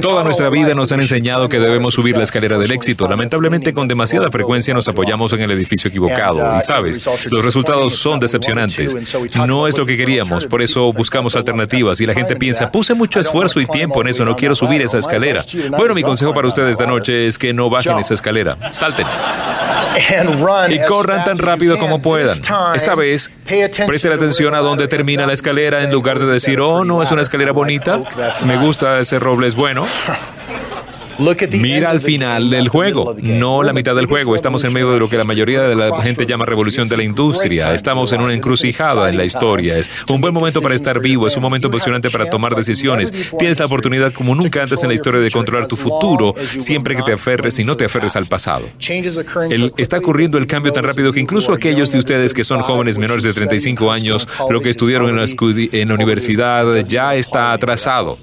Toda nuestra vida nos han enseñado que debemos subir la escalera del éxito. Lamentablemente, con demasiada frecuencia nos apoyamos en el edificio equivocado. Y sabes, los resultados son decepcionantes. No es lo que queríamos, por eso buscamos alternativas. Y la gente piensa, puse mucho esfuerzo y tiempo en eso, no quiero subir esa escalera. Bueno, mi consejo para ustedes esta noche es que no bajen esa escalera. Salten. Y corran tan rápido como puedan. Esta vez, presten atención a dónde termina la escalera en lugar de decir, oh, no es una escalera bonita. Me gusta ese roble, es bueno. Mira al final del juego, no la mitad del juego. Estamos en medio de lo que la mayoría de la gente llama revolución de la industria. Estamos en una encrucijada en la historia. Es un buen momento para estar vivo, es un momento emocionante para tomar decisiones. Tienes la oportunidad como nunca antes en la historia de controlar tu futuro, siempre que te aferres y no te aferres al pasado. está ocurriendo el cambio tan rápido que incluso aquellos de ustedes que son jóvenes menores de 35 años, lo que estudiaron en la, en la universidad ya está atrasado.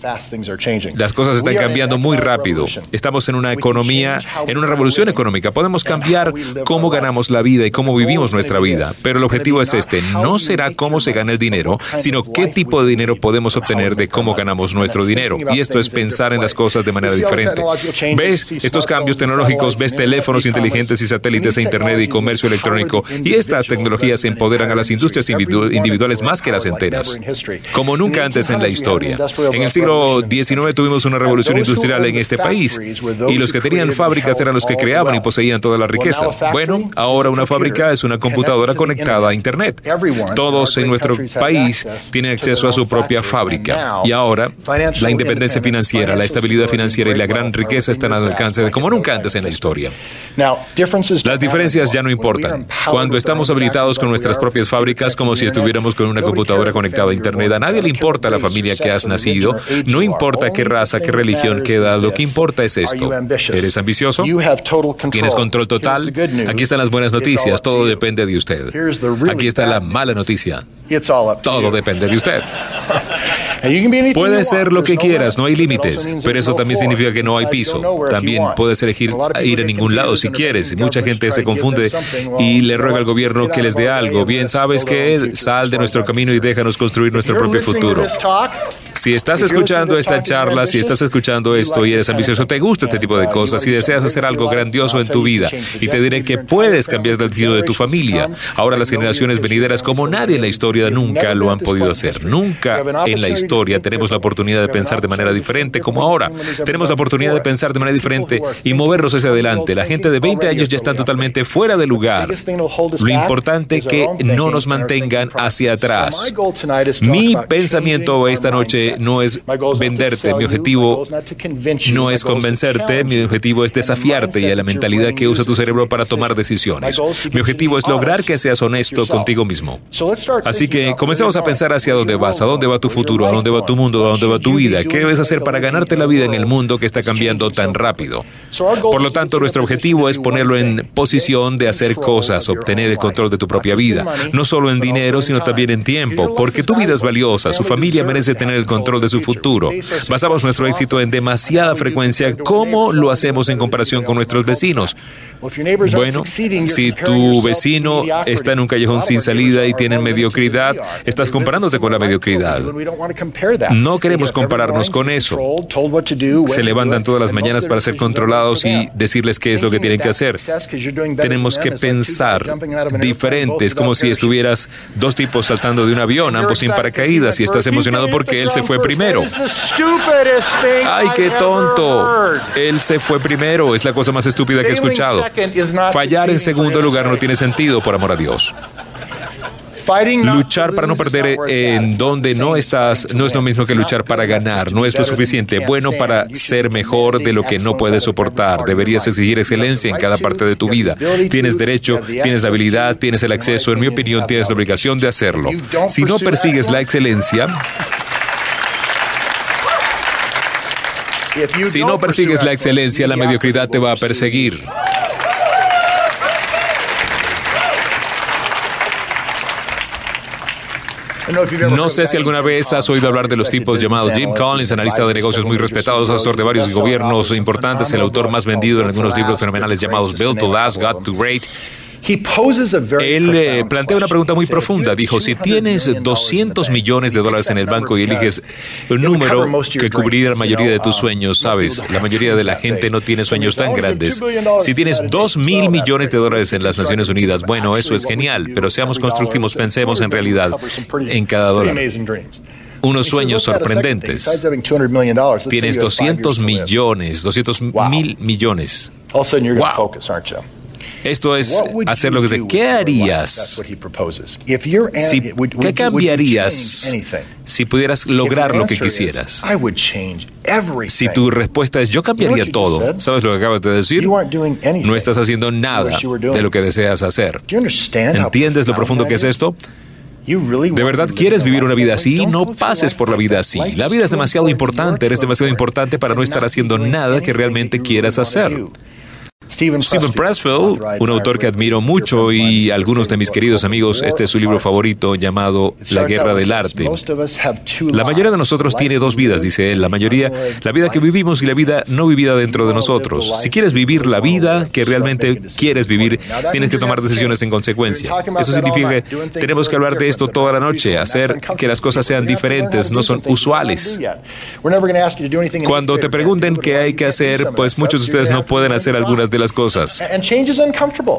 Las cosas están cambiando muy rápido. Estamos en una economía, en una revolución económica. Podemos cambiar cómo ganamos la vida y cómo vivimos nuestra vida. Pero el objetivo es este. No será cómo se gana el dinero, sino qué tipo de dinero podemos obtener de cómo ganamos nuestro dinero. Y esto es pensar en las cosas de manera diferente. ¿Ves estos cambios tecnológicos? ¿Ves teléfonos inteligentes y satélites e Internet y comercio electrónico? Y estas tecnologías empoderan a las industrias individuales más que las enteras, como nunca antes en la historia. En el siglo XIX tuvimos una revolución industrial en este país y los que tenían fábricas eran los que creaban y poseían toda la riqueza. Bueno, ahora una fábrica es una computadora conectada a Internet. Todos en nuestro país tienen acceso a su propia fábrica. Y ahora la independencia financiera, la estabilidad financiera y la gran riqueza están al alcance de como nunca antes en la historia. Las diferencias ya no importan. Cuando estamos habilitados con nuestras propias fábricas, como si estuviéramos con una computadora conectada a Internet, a nadie le importa la familia que has nacido, no importa qué raza, qué religión, qué edad, lo que importa es esto. ¿Eres ambicioso? ¿Tienes control total? Aquí están las buenas noticias, todo depende de usted. Aquí está la mala noticia. Todo depende de usted. Puede ser lo que quieras, no hay límites, pero eso también significa que no hay piso. También puedes elegir ir a ningún lado si quieres. Mucha gente se confunde y le ruega al gobierno que les dé algo. Bien, sabes que sal de nuestro camino y déjanos construir nuestro propio futuro. Si estás escuchando esta charla, si estás escuchando esto y eres ambicioso, te gusta este tipo de cosas, si deseas hacer algo grandioso en tu vida, y te diré que puedes cambiar el destino de tu familia. Ahora las generaciones venideras, como nadie en la historia nunca lo han podido hacer. Nunca en la historia tenemos la oportunidad de pensar de manera diferente como ahora. Tenemos la oportunidad de pensar de manera diferente y movernos hacia adelante. La gente de 20 años ya está totalmente fuera de lugar. Lo importante es que no nos mantengan hacia atrás. Mi pensamiento esta noche no es venderte, mi objetivo no es convencerte, mi objetivo es desafiarte y a la mentalidad que usa tu cerebro para tomar decisiones. Mi objetivo es lograr que seas honesto contigo mismo. Así que comencemos a pensar hacia dónde vas, a dónde va tu futuro, a dónde va tu mundo, a dónde va tu vida, qué debes hacer para ganarte la vida en el mundo que está cambiando tan rápido. Por lo tanto, nuestro objetivo es ponerlo en posición de hacer cosas, obtener el control de tu propia vida, no solo en dinero, sino también en tiempo, porque tu vida es valiosa, su familia merece tener el control de su futuro. Basamos nuestro éxito en demasiada frecuencia. ¿Cómo lo hacemos en comparación con nuestros vecinos? Bueno, si tu vecino está en un callejón sin salida y tiene mediocridad, estás comparándote con la mediocridad. No queremos compararnos con eso. Se levantan todas las mañanas para ser controlados y decirles qué es lo que tienen que hacer. Tenemos que pensar diferentes, como si estuvieras dos tipos saltando de un avión, ambos sin paracaídas, y estás emocionado porque él se fue primero. ¡Ay, qué tonto! Él se fue primero, es la cosa más estúpida que he escuchado. Fallar en segundo lugar no tiene sentido, por amor a Dios. Luchar para no perder en donde no estás no es lo mismo que luchar para ganar, no es lo suficiente bueno para ser mejor de lo que no puedes soportar. Deberías exigir excelencia en cada parte de tu vida. Tienes derecho, tienes la habilidad, tienes el acceso, en mi opinión, tienes la obligación de hacerlo. Si no persigues la excelencia, si no persigues la excelencia, la mediocridad te va a perseguir. No sé si alguna vez has oído hablar de los tipos llamados Jim Collins, analista de negocios muy respetados, asesor de varios gobiernos importantes, el autor más vendido en algunos libros fenomenales llamados Built to Last, Got to Great Él eh, plantea una pregunta muy profunda. Dijo, si tienes 200 millones de dólares en el banco y eliges un número que cubriría la mayoría de tus sueños, sabes, la mayoría de la gente no tiene sueños tan grandes. Si tienes 2 mil millones de dólares en las Naciones Unidas, bueno, eso es genial, pero seamos constructivos, pensemos en realidad en cada dólar. unos sueños sorprendentes. Tienes 200 millones, 200 mil millones. Wow. Esto es hacer lo que se. ¿Qué harías? ¿Qué cambiarías si pudieras lograr lo que quisieras? Si tu respuesta es yo cambiaría todo, ¿sabes lo que acabas de decir? No estás haciendo nada de lo que deseas hacer. ¿Entiendes lo profundo que es esto? ¿De verdad quieres vivir una vida así? No pases por la vida así. La vida es demasiado importante, eres demasiado importante para no estar haciendo nada que realmente quieras hacer. Steven Pressfield, un autor que admiro mucho y algunos de mis queridos amigos, este es su libro favorito llamado La Guerra del Arte. La mayoría de nosotros tiene dos vidas, dice él. La mayoría, la vida que vivimos y la vida no vivida dentro de nosotros. Si quieres vivir la vida que realmente quieres vivir, tienes que tomar decisiones en consecuencia. Eso significa que tenemos que hablar de esto toda la noche, hacer que las cosas sean diferentes, no son usuales. Cuando te pregunten qué hay que hacer, pues muchos de ustedes no pueden hacer algunas de las cosas.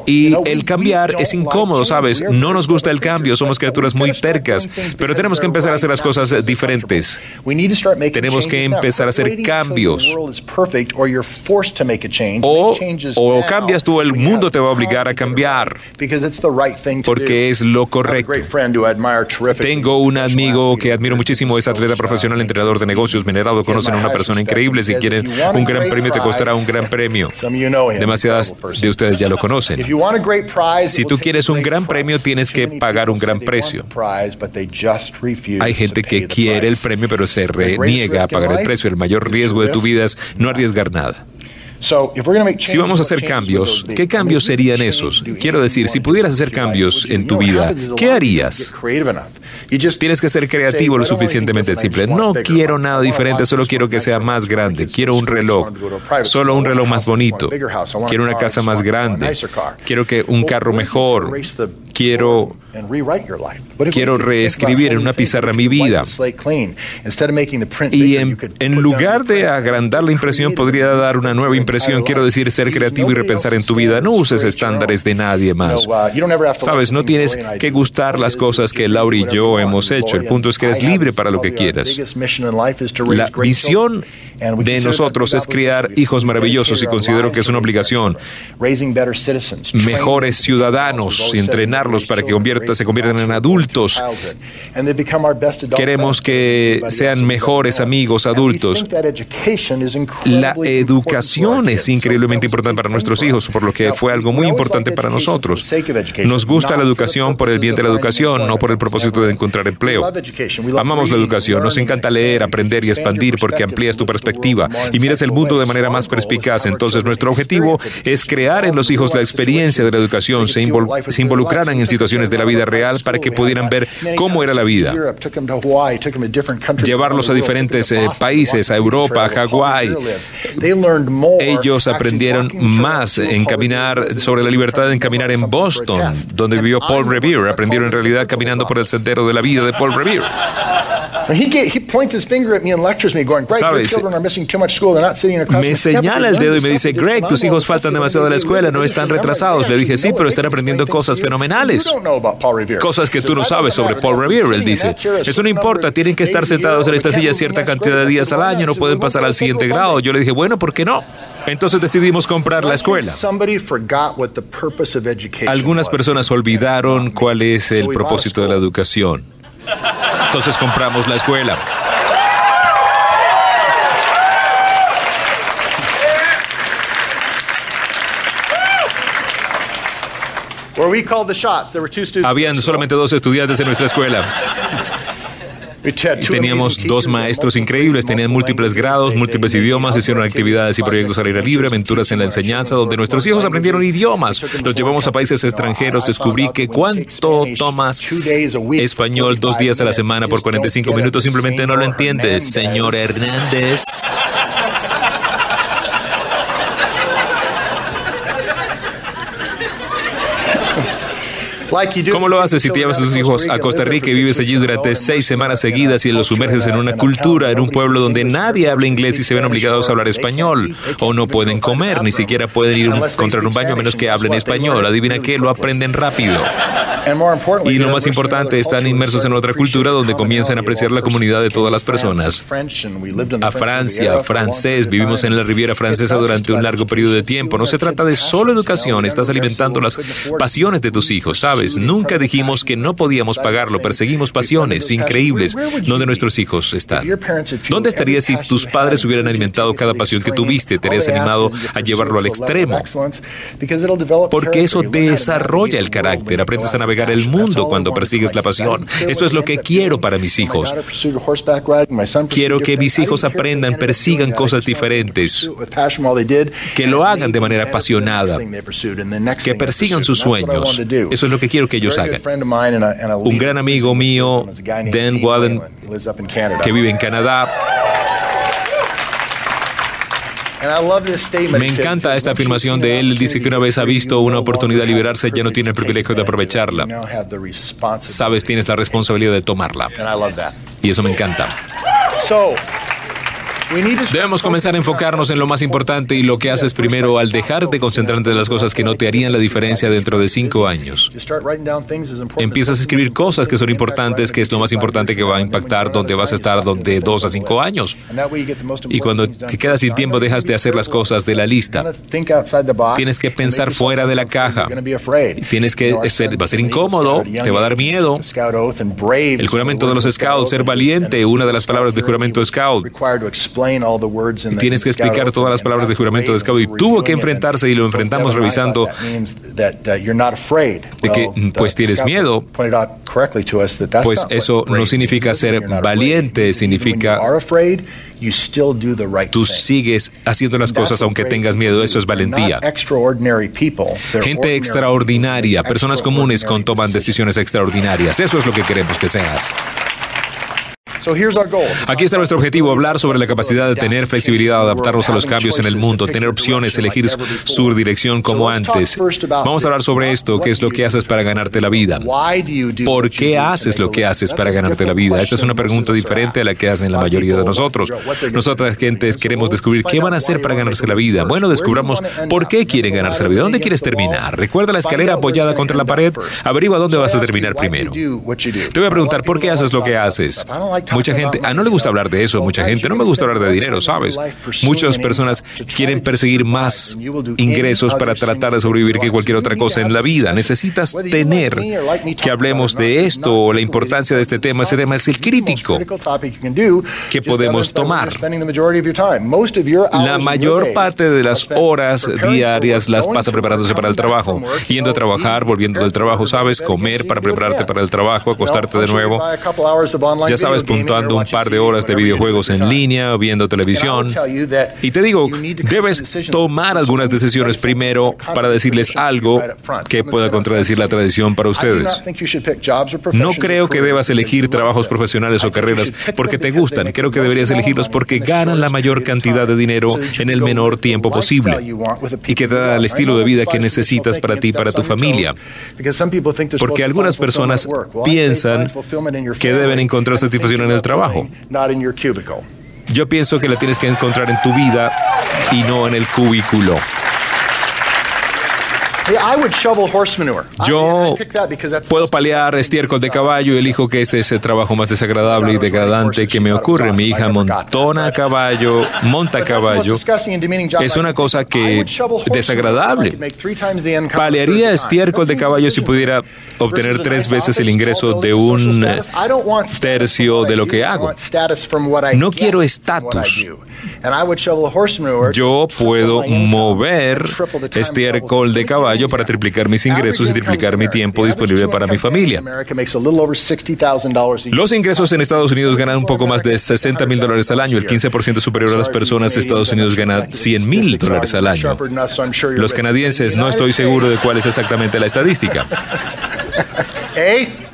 Y el cambiar es incómodo, ¿sabes? No nos gusta el cambio, somos criaturas muy tercas, pero tenemos que empezar a hacer las cosas diferentes. Tenemos que empezar a hacer cambios. O, o cambias tú, el mundo te va a obligar a cambiar, porque es lo correcto. Tengo un amigo que admiro muchísimo, es atleta profesional, entrenador de negocios, minerado, conocen a una persona increíble, si quieren un gran premio te costará un gran premio demasiadas de ustedes ya lo conocen. Si tú quieres un gran premio, tienes que pagar un gran precio. Hay gente que quiere el premio, pero se reniega a pagar el precio. El mayor riesgo de tu vida es no arriesgar nada. Si vamos a hacer cambios, ¿qué cambios serían esos? Quiero decir, si pudieras hacer cambios en tu vida, ¿qué harías? Tienes que ser creativo lo suficientemente simple. No quiero nada diferente, solo quiero que sea más grande. Quiero un reloj, solo un reloj más bonito. Quiero una casa más grande. Quiero que un carro mejor. Quiero quiero reescribir en una pizarra mi vida. Y en, lugar de agrandar la impresión, podría dar una nueva impresión. Quiero decir, ser creativo y repensar en tu vida. No uses estándares de nadie más. Sabes, no tienes que gustar las cosas que Laura y yo hemos hecho. El punto es que eres libre para lo que quieras. La visión de nosotros es criar hijos maravillosos y considero que es una obligación. Mejores ciudadanos y entrenarlos para que se conviertan en adultos. Queremos que sean mejores amigos adultos. La educación es increíblemente importante para nuestros hijos, por lo que fue algo muy importante para nosotros. Nos gusta la educación por el bien de la educación, no por el propósito de encontrar empleo. Amamos la educación, nos encanta leer, aprender y expandir porque amplías tu perspectiva y miras el mundo de manera más perspicaz. Entonces, nuestro objetivo es crear en los hijos la experiencia de la educación, se, involucraran en situaciones de la vida real para que pudieran ver cómo era la vida. Llevarlos a diferentes eh, países, a Europa, a Hawái. Ellos aprendieron más en caminar sobre la libertad de caminar en Boston, donde vivió Paul Revere. Aprendieron en realidad caminando por el sendero de la vida de Paul Revere. Me señala el dedo y me dice, Greg, tus hijos faltan demasiado de la escuela, no están retrasados. Le dije, sí, pero están aprendiendo cosas fenomenales. Cosas que tú no sabes sobre Paul Revere, él dice. Eso no importa, tienen que estar sentados en esta silla cierta cantidad de días al año, no pueden pasar al siguiente grado. Yo le dije, bueno, ¿por qué no? Entonces decidimos comprar la escuela. Algunas personas olvidaron cuál es el propósito de la educación. Entonces compramos la escuela. Habían solamente dos estudiantes en nuestra escuela. Teníamos dos maestros increíbles, tenían múltiples grados, múltiples idiomas, hicieron actividades y proyectos al aire libre, aventuras en la enseñanza, donde nuestros hijos aprendieron idiomas. Los llevamos a países extranjeros, descubrí que cuánto tomas español dos días a la semana por 45 minutos, simplemente no lo entiendes, señor Hernández. ¿Cómo lo haces si te llevas a tus hijos a Costa Rica y vives allí durante seis semanas seguidas y los sumerges en una cultura, en un pueblo donde nadie habla inglés y se ven obligados a hablar español? O no pueden comer, ni siquiera pueden ir a encontrar un baño a menos que hablen español. Adivina qué, lo aprenden rápido. Y lo más importante, están inmersos en otra cultura donde comienzan a apreciar la comunidad de todas las personas. A Francia, francés, vivimos en la Riviera Francesa durante un largo periodo de tiempo. No se trata de solo educación, estás alimentando las pasiones de tus hijos, ¿sabes? Nunca dijimos que no podíamos pagarlo, perseguimos pasiones increíbles donde nuestros hijos están. ¿Dónde estarías si tus padres hubieran alimentado cada pasión que tuviste? ¿Te habrías animado a llevarlo al extremo? Porque eso desarrolla el carácter, aprendes a navegar el mundo cuando persigues la pasión. Esto es lo que quiero para mis hijos. Quiero que mis hijos aprendan, persigan cosas diferentes, que lo hagan de manera apasionada, que persigan sus sueños. Eso es lo que quiero que ellos hagan. Un gran amigo mío, Dan Wallen, que vive en Canadá, me encanta esta afirmación de él. Dice que una vez ha visto una oportunidad de liberarse, ya no tiene el privilegio de aprovecharla. Sabes, tienes la responsabilidad de tomarla. Y eso me encanta. Debemos comenzar a enfocarnos en lo más importante y lo que haces primero al dejar de concentrarte en las cosas que no te harían la diferencia dentro de cinco años. Empiezas a escribir cosas que son importantes, que es lo más importante que va a impactar donde vas a estar de dos a cinco años. Y cuando te quedas sin tiempo, dejas de hacer las cosas de la lista. Tienes que pensar fuera de la caja. Tienes que, va a ser incómodo, te va a dar miedo. El juramento de los scouts, ser valiente, una de las palabras del juramento scout. Tienes que explicar todas las palabras de juramento de Scout y tuvo que enfrentarse y lo enfrentamos revisando. de que pues tienes miedo. Pues eso no significa ser valiente, significa Tú sigues haciendo las cosas aunque tengas miedo, eso es valentía. Gente extraordinaria, personas comunes con toman decisiones extraordinarias, eso es lo que queremos que seas. Aquí está nuestro objetivo, hablar sobre la capacidad de tener flexibilidad, adaptarnos a los cambios en el mundo, tener opciones, elegir su dirección como antes. Vamos a hablar sobre esto, qué es lo que haces para ganarte la vida. ¿Por qué haces lo que haces para ganarte la vida? Esta es una pregunta diferente a la que hacen la mayoría de nosotros. Nosotras gentes queremos descubrir qué van a hacer para ganarse la vida. Bueno, descubramos por qué quieren ganarse la vida. ¿Dónde quieres terminar? ¿Recuerda la escalera apoyada contra la pared? Averigua dónde vas a terminar primero. Te voy a preguntar, ¿por qué haces lo que haces? Mucha gente, a no le gusta hablar de eso, mucha gente, no me gusta hablar de dinero, ¿sabes? Muchas personas quieren perseguir más ingresos para tratar de sobrevivir que cualquier otra cosa en la vida. Necesitas tener que hablemos de esto o la importancia de este tema. Ese tema es el crítico que podemos tomar. La mayor parte de las horas diarias las pasa preparándose para el trabajo, yendo a trabajar, volviendo del trabajo, ¿sabes? Comer para prepararte para el trabajo, acostarte de nuevo. Ya sabes, un par de horas de videojuegos en línea, viendo televisión. Y te digo, debes tomar algunas decisiones primero para decirles algo que pueda contradecir la tradición para ustedes. No creo que debas elegir trabajos profesionales o carreras porque te gustan. Creo que deberías elegirlos porque ganan la mayor cantidad de dinero en el menor tiempo posible y que te da el estilo de vida que necesitas para ti y para tu familia. Porque algunas personas piensan que deben encontrar satisfacción en el trabajo. Yo pienso que la tienes que encontrar en tu vida y no en el cubículo. Yo puedo paliar estiércol de caballo y elijo que este es el trabajo más desagradable y degradante que me ocurre. Mi hija montona caballo, monta caballo. Es una cosa que desagradable. Palearía estiércol de caballo si pudiera obtener tres veces el ingreso de un tercio de lo que hago. No quiero estatus. Yo puedo mover estiércol de caballo para triplicar mis ingresos y triplicar mi tiempo disponible para mi familia. Los ingresos en Estados Unidos ganan un poco más de 60 mil dólares al año. El 15% superior a las personas en Estados Unidos gana 100 mil dólares al año. Los canadienses, no estoy seguro de cuál es exactamente la estadística.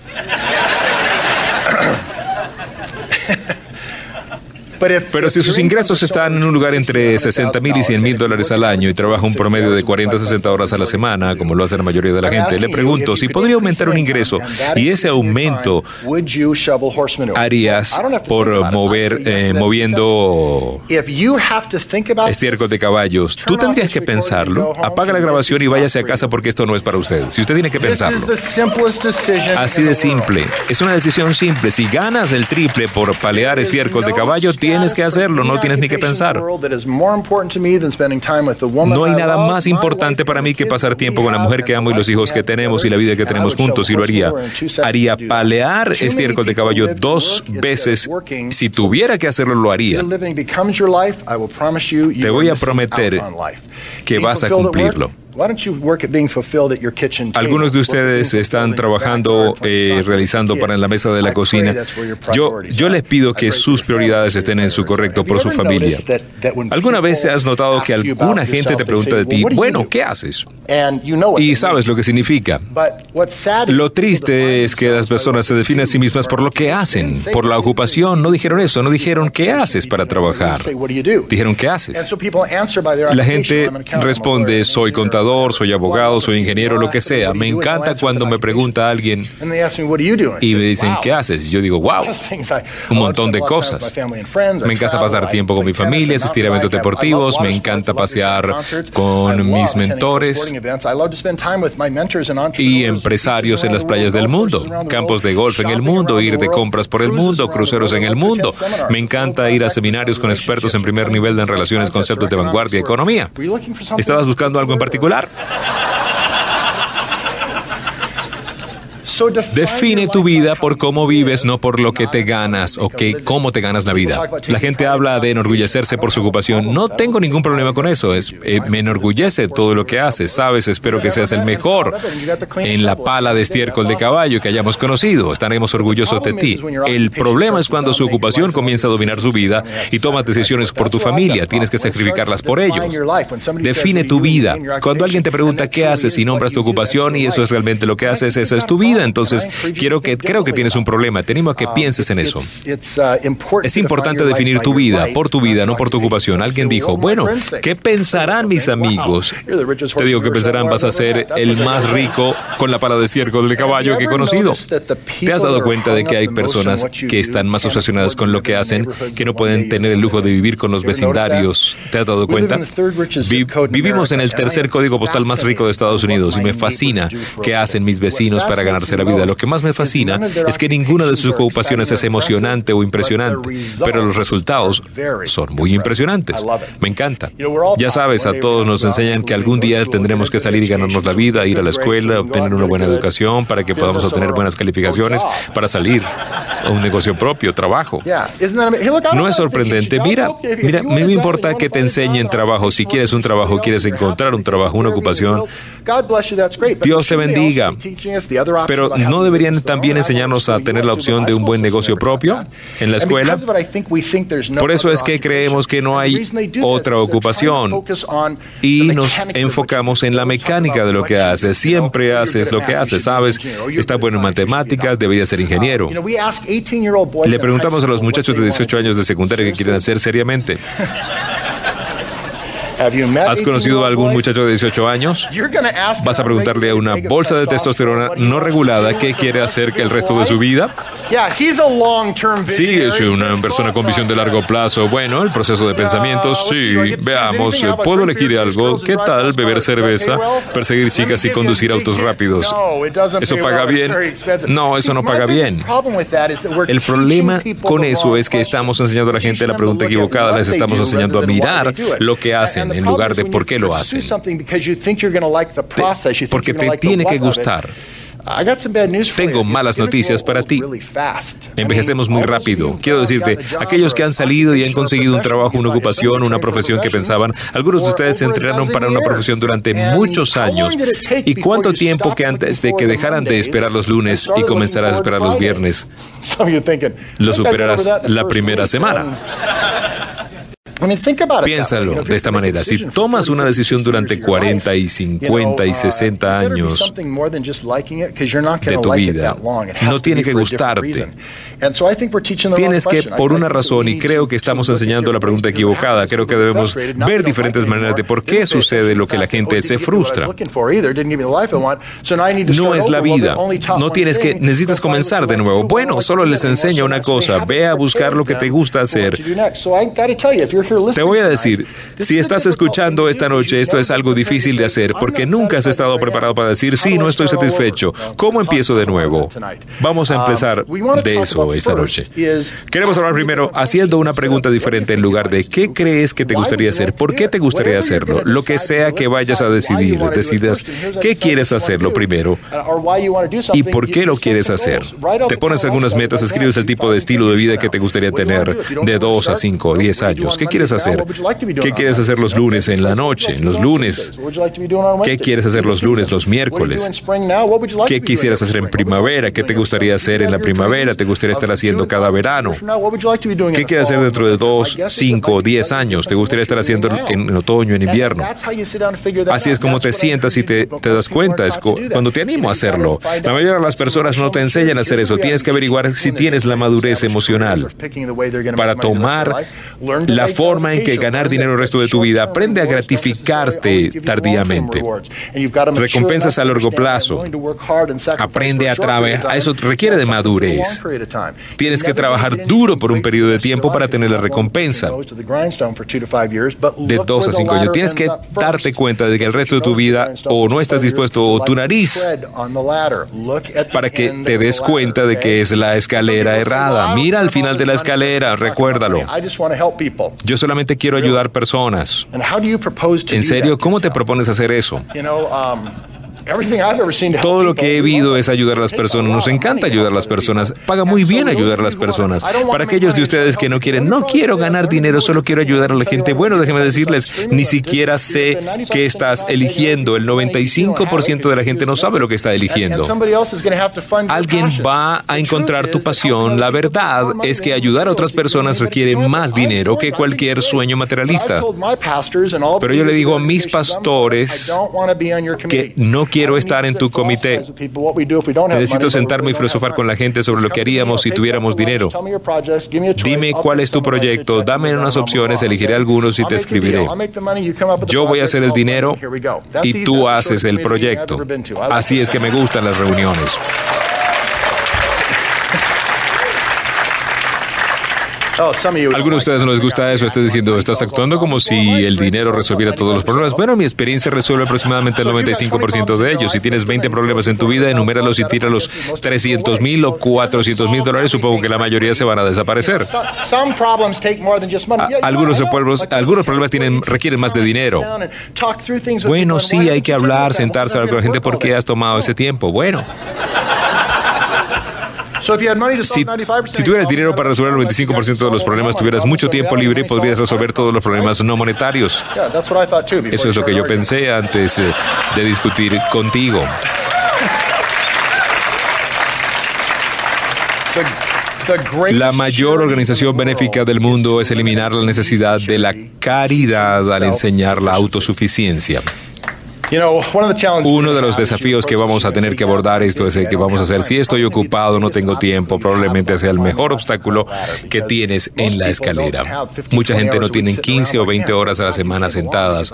Pero si sus ingresos están en un lugar entre 60 mil y 100 mil dólares al año y trabaja un promedio de 40 a 60 horas a la semana, como lo hace la mayoría de la gente, le pregunto si podría aumentar un ingreso y ese aumento harías por mover, eh, moviendo estiércol de caballos. Tú tendrías que pensarlo. Apaga la grabación y váyase a casa porque esto no es para usted. Si usted tiene que pensarlo. Así de simple. Es una decisión simple. Si ganas el triple por palear estiércol de caballo, tienes que hacerlo. No tienes ni que pensar. No hay nada más importante para mí que pasar tiempo con la mujer que amo y los hijos que tenemos y la vida que tenemos juntos. Y lo haría. Haría palear estiércol de caballo dos veces. Si tuviera que hacerlo, lo haría. Te voy a prometer que vas a cumplirlo. Algunos de ustedes están trabajando, eh, realizando para en la mesa de la cocina. Yo, yo les pido que sus prioridades estén en su correcto por su familia. ¿Alguna vez has notado que alguna gente te pregunta de ti, bueno, ¿qué haces? Y sabes lo que significa. Lo triste es que las personas se definen a sí mismas por lo que hacen, por la ocupación. No dijeron eso, no dijeron qué haces para trabajar. Dijeron qué haces. La gente responde, soy contador soy abogado, soy ingeniero, lo que sea. Me encanta cuando me pregunta alguien y me dicen, ¿qué haces? Y yo digo, wow, un montón de cosas. Me encanta pasar tiempo con mi familia, asistir a eventos deportivos, me encanta pasear con mis mentores y empresarios en las playas del mundo, campos de golf en el mundo, ir de compras por el mundo, cruceros en el mundo. Me encanta ir a seminarios con expertos en primer nivel en relaciones, conceptos de vanguardia economía. ¿Estabas buscando algo en particular? popular. Define tu vida por cómo vives, no por lo que te ganas o cómo te ganas la vida. La gente habla de enorgullecerse por su ocupación. No tengo ningún problema con eso. Es, eh, me enorgullece todo lo que haces. Sabes, espero que seas el mejor en la pala de estiércol de caballo que hayamos conocido. Estaremos orgullosos de ti. El problema es cuando su ocupación comienza a dominar su vida y tomas decisiones por tu familia. Tienes que sacrificarlas por ellos. Define tu vida. Cuando alguien te pregunta qué haces y nombras tu ocupación y eso es realmente lo que haces, esa es tu vida. Entonces, quiero que, creo que tienes un problema. Tenemos que pienses en eso. Es importante definir tu vida por tu vida, no por tu ocupación. Alguien dijo, bueno, ¿qué pensarán mis amigos? Te digo que pensarán, vas a ser el más rico con la pala de estiércol de caballo que he conocido. ¿Te has dado cuenta de que hay personas que están más obsesionadas con lo que hacen, que no pueden tener el lujo de vivir con los vecindarios? ¿Te has dado cuenta? vivimos en el tercer código postal más rico de Estados Unidos y me fascina qué hacen mis vecinos para ganarse la vida. Lo que más me fascina es que ninguna de sus ocupaciones es emocionante o impresionante, pero los resultados son muy impresionantes. Me encanta. Ya sabes, a todos nos enseñan que algún día tendremos que salir y ganarnos la vida, ir a la escuela, obtener una buena educación para que podamos obtener buenas calificaciones para salir a un negocio propio, trabajo. No es sorprendente. Mira, mira, me importa que te enseñen trabajo. Si quieres un trabajo, quieres encontrar un trabajo, una ocupación, Dios te bendiga. Pero ¿no deberían también enseñarnos a tener la opción de un buen negocio propio en la escuela? Por eso es que creemos que no hay otra ocupación y nos enfocamos en la mecánica de lo que haces. Siempre haces lo que haces, ¿sabes? Está bueno en matemáticas, debería ser ingeniero. Le preguntamos a los muchachos de 18 años de secundaria qué quieren hacer seriamente. ¿Has conocido a algún muchacho de 18 años? ¿Vas a preguntarle a una bolsa de testosterona no regulada qué quiere hacer que el resto de su vida? Sí, es una persona con visión de largo plazo. Bueno, el proceso de pensamiento, sí. Veamos, ¿puedo elegir algo? ¿Qué tal beber cerveza, perseguir chicas y conducir autos rápidos? ¿Eso paga bien? No, eso no paga bien. El problema con eso es que estamos enseñando a la gente la pregunta equivocada, les estamos enseñando a mirar lo que hacen en lugar de por qué lo hacen. porque te tiene que gustar. Tengo malas noticias para ti. Envejecemos muy rápido. Quiero decirte, aquellos que han salido y han conseguido un trabajo, una ocupación, una profesión que pensaban, algunos de ustedes se entrenaron para una profesión durante muchos años. ¿Y cuánto tiempo que antes de que dejaran de esperar los lunes y comenzaran a esperar los viernes, lo superarás la primera semana? Piénsalo de esta manera. Si tomas una decisión durante 40 y 50 y 60 años de tu vida, no tiene que gustarte. Tienes que, por una razón, y creo que estamos enseñando la pregunta equivocada, creo que debemos ver diferentes maneras de por qué sucede lo que la gente se frustra. No es la vida. No tienes que, necesitas comenzar de nuevo. Bueno, solo les enseño una cosa. Ve a buscar lo que te gusta hacer. Te voy a decir, si estás escuchando esta noche, esto es algo difícil de hacer porque nunca has estado preparado para decir, sí, no estoy satisfecho. ¿Cómo empiezo de nuevo? Vamos a empezar de eso esta noche. Queremos hablar primero haciendo una pregunta diferente en lugar de ¿qué crees que te gustaría hacer? ¿Por qué te gustaría hacerlo? Lo que sea que vayas a decidir, decidas qué quieres hacerlo primero y por qué lo quieres hacer. Te pones algunas metas, escribes el tipo de estilo de vida que te gustaría tener de 2 a 5 o 10 años. ¿Qué quieres hacer? ¿Qué quieres hacer los lunes en la noche, los lunes? ¿Qué quieres hacer los lunes, los miércoles? ¿Qué quisieras hacer en primavera? ¿Qué te gustaría hacer en la primavera? ¿Te gustaría estar haciendo cada verano? ¿Qué quieres hacer dentro de 2, 5, 10 años? ¿Te gustaría estar haciendo en otoño, en invierno? Así es como te sientas y te, das cuenta, cuando te animo a hacerlo. La mayoría de las personas no te enseñan a hacer eso. Tienes que averiguar si tienes la madurez emocional para tomar la forma en que ganar dinero el resto de tu vida. Aprende a gratificarte tardíamente. Recompensas a largo plazo. Aprende a trabajar. Eso requiere de madurez. Tienes que trabajar duro por un periodo de tiempo para tener la recompensa. De dos a cinco años. Tienes que darte cuenta de que el resto de tu vida o no estás dispuesto o tu nariz para que te des cuenta de que es la escalera errada. Mira al final de la escalera, recuérdalo. Yo solamente quiero ayudar personas. En serio, ¿cómo te propones hacer eso? Todo lo que he visto es ayudar a las personas. Nos encanta ayudar a las personas. Paga muy bien ayudar a las personas. Para aquellos de ustedes que no quieren, no quiero ganar dinero, solo quiero ayudar a la gente. Bueno, déjeme decirles, ni siquiera sé qué estás eligiendo. El 95% de la gente no sabe lo que está eligiendo. Alguien va a encontrar tu pasión. La verdad es que ayudar a otras personas requiere más dinero que cualquier sueño materialista. Pero yo le digo a mis pastores que no quiero estar en tu comité. Necesito sentarme y filosofar con la gente sobre lo que haríamos si tuviéramos dinero. Dime cuál es tu proyecto, dame unas opciones, elegiré algunos y te escribiré. Yo voy a hacer el dinero y tú haces el proyecto. Así es que me gustan las reuniones. Algunos de ustedes no les gusta eso, estoy diciendo, estás actuando como si el dinero resolviera todos los problemas. Bueno, mi experiencia resuelve aproximadamente el 95% de ellos. Si tienes 20 problemas en tu vida, enuméralos y tíralos 300 mil o 400 mil dólares, supongo que la mayoría se van a desaparecer. algunos, problemas, algunos problemas tienen, requieren más de dinero. Bueno, sí, hay que hablar, sentarse, hablar con la gente. ¿Por qué has tomado ese tiempo? Bueno. Si, tuvieras dinero para resolver el 25% de los problemas, tuvieras mucho tiempo libre y podrías resolver todos los problemas no monetarios. Eso es lo que yo pensé antes eh, de discutir contigo. La mayor organización benéfica del mundo es eliminar la necesidad de la caridad al enseñar la autosuficiencia. Uno de los desafíos que vamos a tener que abordar esto es el que vamos a hacer. Si estoy ocupado, no tengo tiempo, probablemente sea el mejor obstáculo que tienes en la escalera. Mucha gente no tiene 15 o 20 horas a la semana sentadas.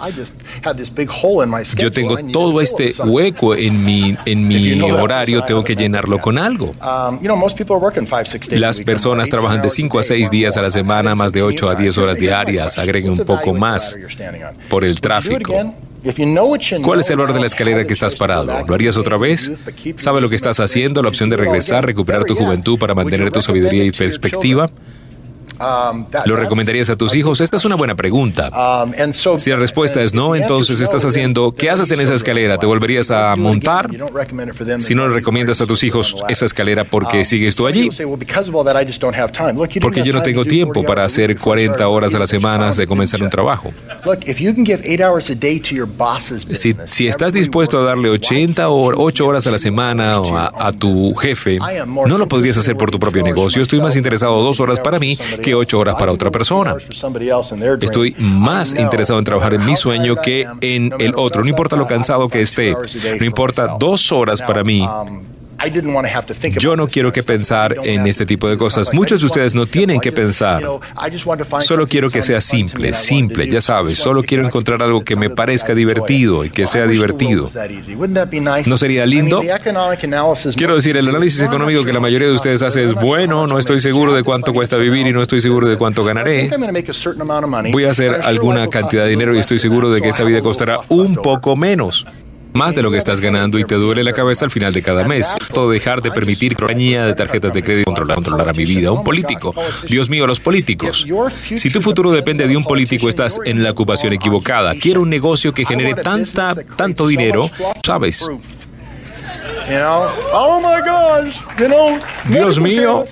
Yo tengo todo este hueco en mi, en mi horario, tengo que llenarlo con algo. Las personas trabajan de 5 a 6 días a la semana, más de 8 a 10 horas diarias. Agreguen un poco más por el tráfico. ¿Cuál es el orden de la escalera que estás parado? ¿Lo harías otra vez? ¿Sabe lo que estás haciendo? La opción de regresar, recuperar tu juventud para mantener tu sabiduría y perspectiva. ¿Lo recomendarías a tus hijos? Esta es una buena pregunta. Um, si la respuesta es no, entonces estás haciendo, ¿qué haces en esa escalera? ¿Te volverías a montar? Si no le recomiendas a tus hijos esa escalera, ¿por qué um, sigues tú allí? Porque yo no tengo tiempo para hacer 40 horas a la semana de comenzar un trabajo. Si, si estás dispuesto a darle 80 o 8 horas a la semana a, a tu jefe, no lo podrías hacer por tu propio negocio. Estoy más interesado dos horas para mí que ocho horas para otra persona. Estoy más interesado en trabajar en mi sueño que en el otro. No importa lo cansado que esté, no importa dos horas para mí Yo no quiero que pensar en este tipo de cosas. Muchos de ustedes no tienen que pensar. Solo quiero que sea simple, simple, ya sabes. Solo quiero encontrar algo que me parezca divertido y que sea divertido. ¿No sería lindo? Quiero decir, el análisis económico que la mayoría de ustedes hace es bueno, no estoy seguro de cuánto cuesta vivir y no estoy seguro de cuánto ganaré. Voy a hacer alguna cantidad de dinero y estoy seguro de que esta vida costará un poco menos más de lo que estás ganando y te duele la cabeza al final de cada mes. Todo dejar de permitir compañía de tarjetas de crédito controlar, controlar a mi vida. Un político. Dios mío, los políticos. Si tu futuro depende de un político, estás en la ocupación equivocada. Quiero un negocio que genere tanta, tanto dinero, ¿sabes? Dios mío,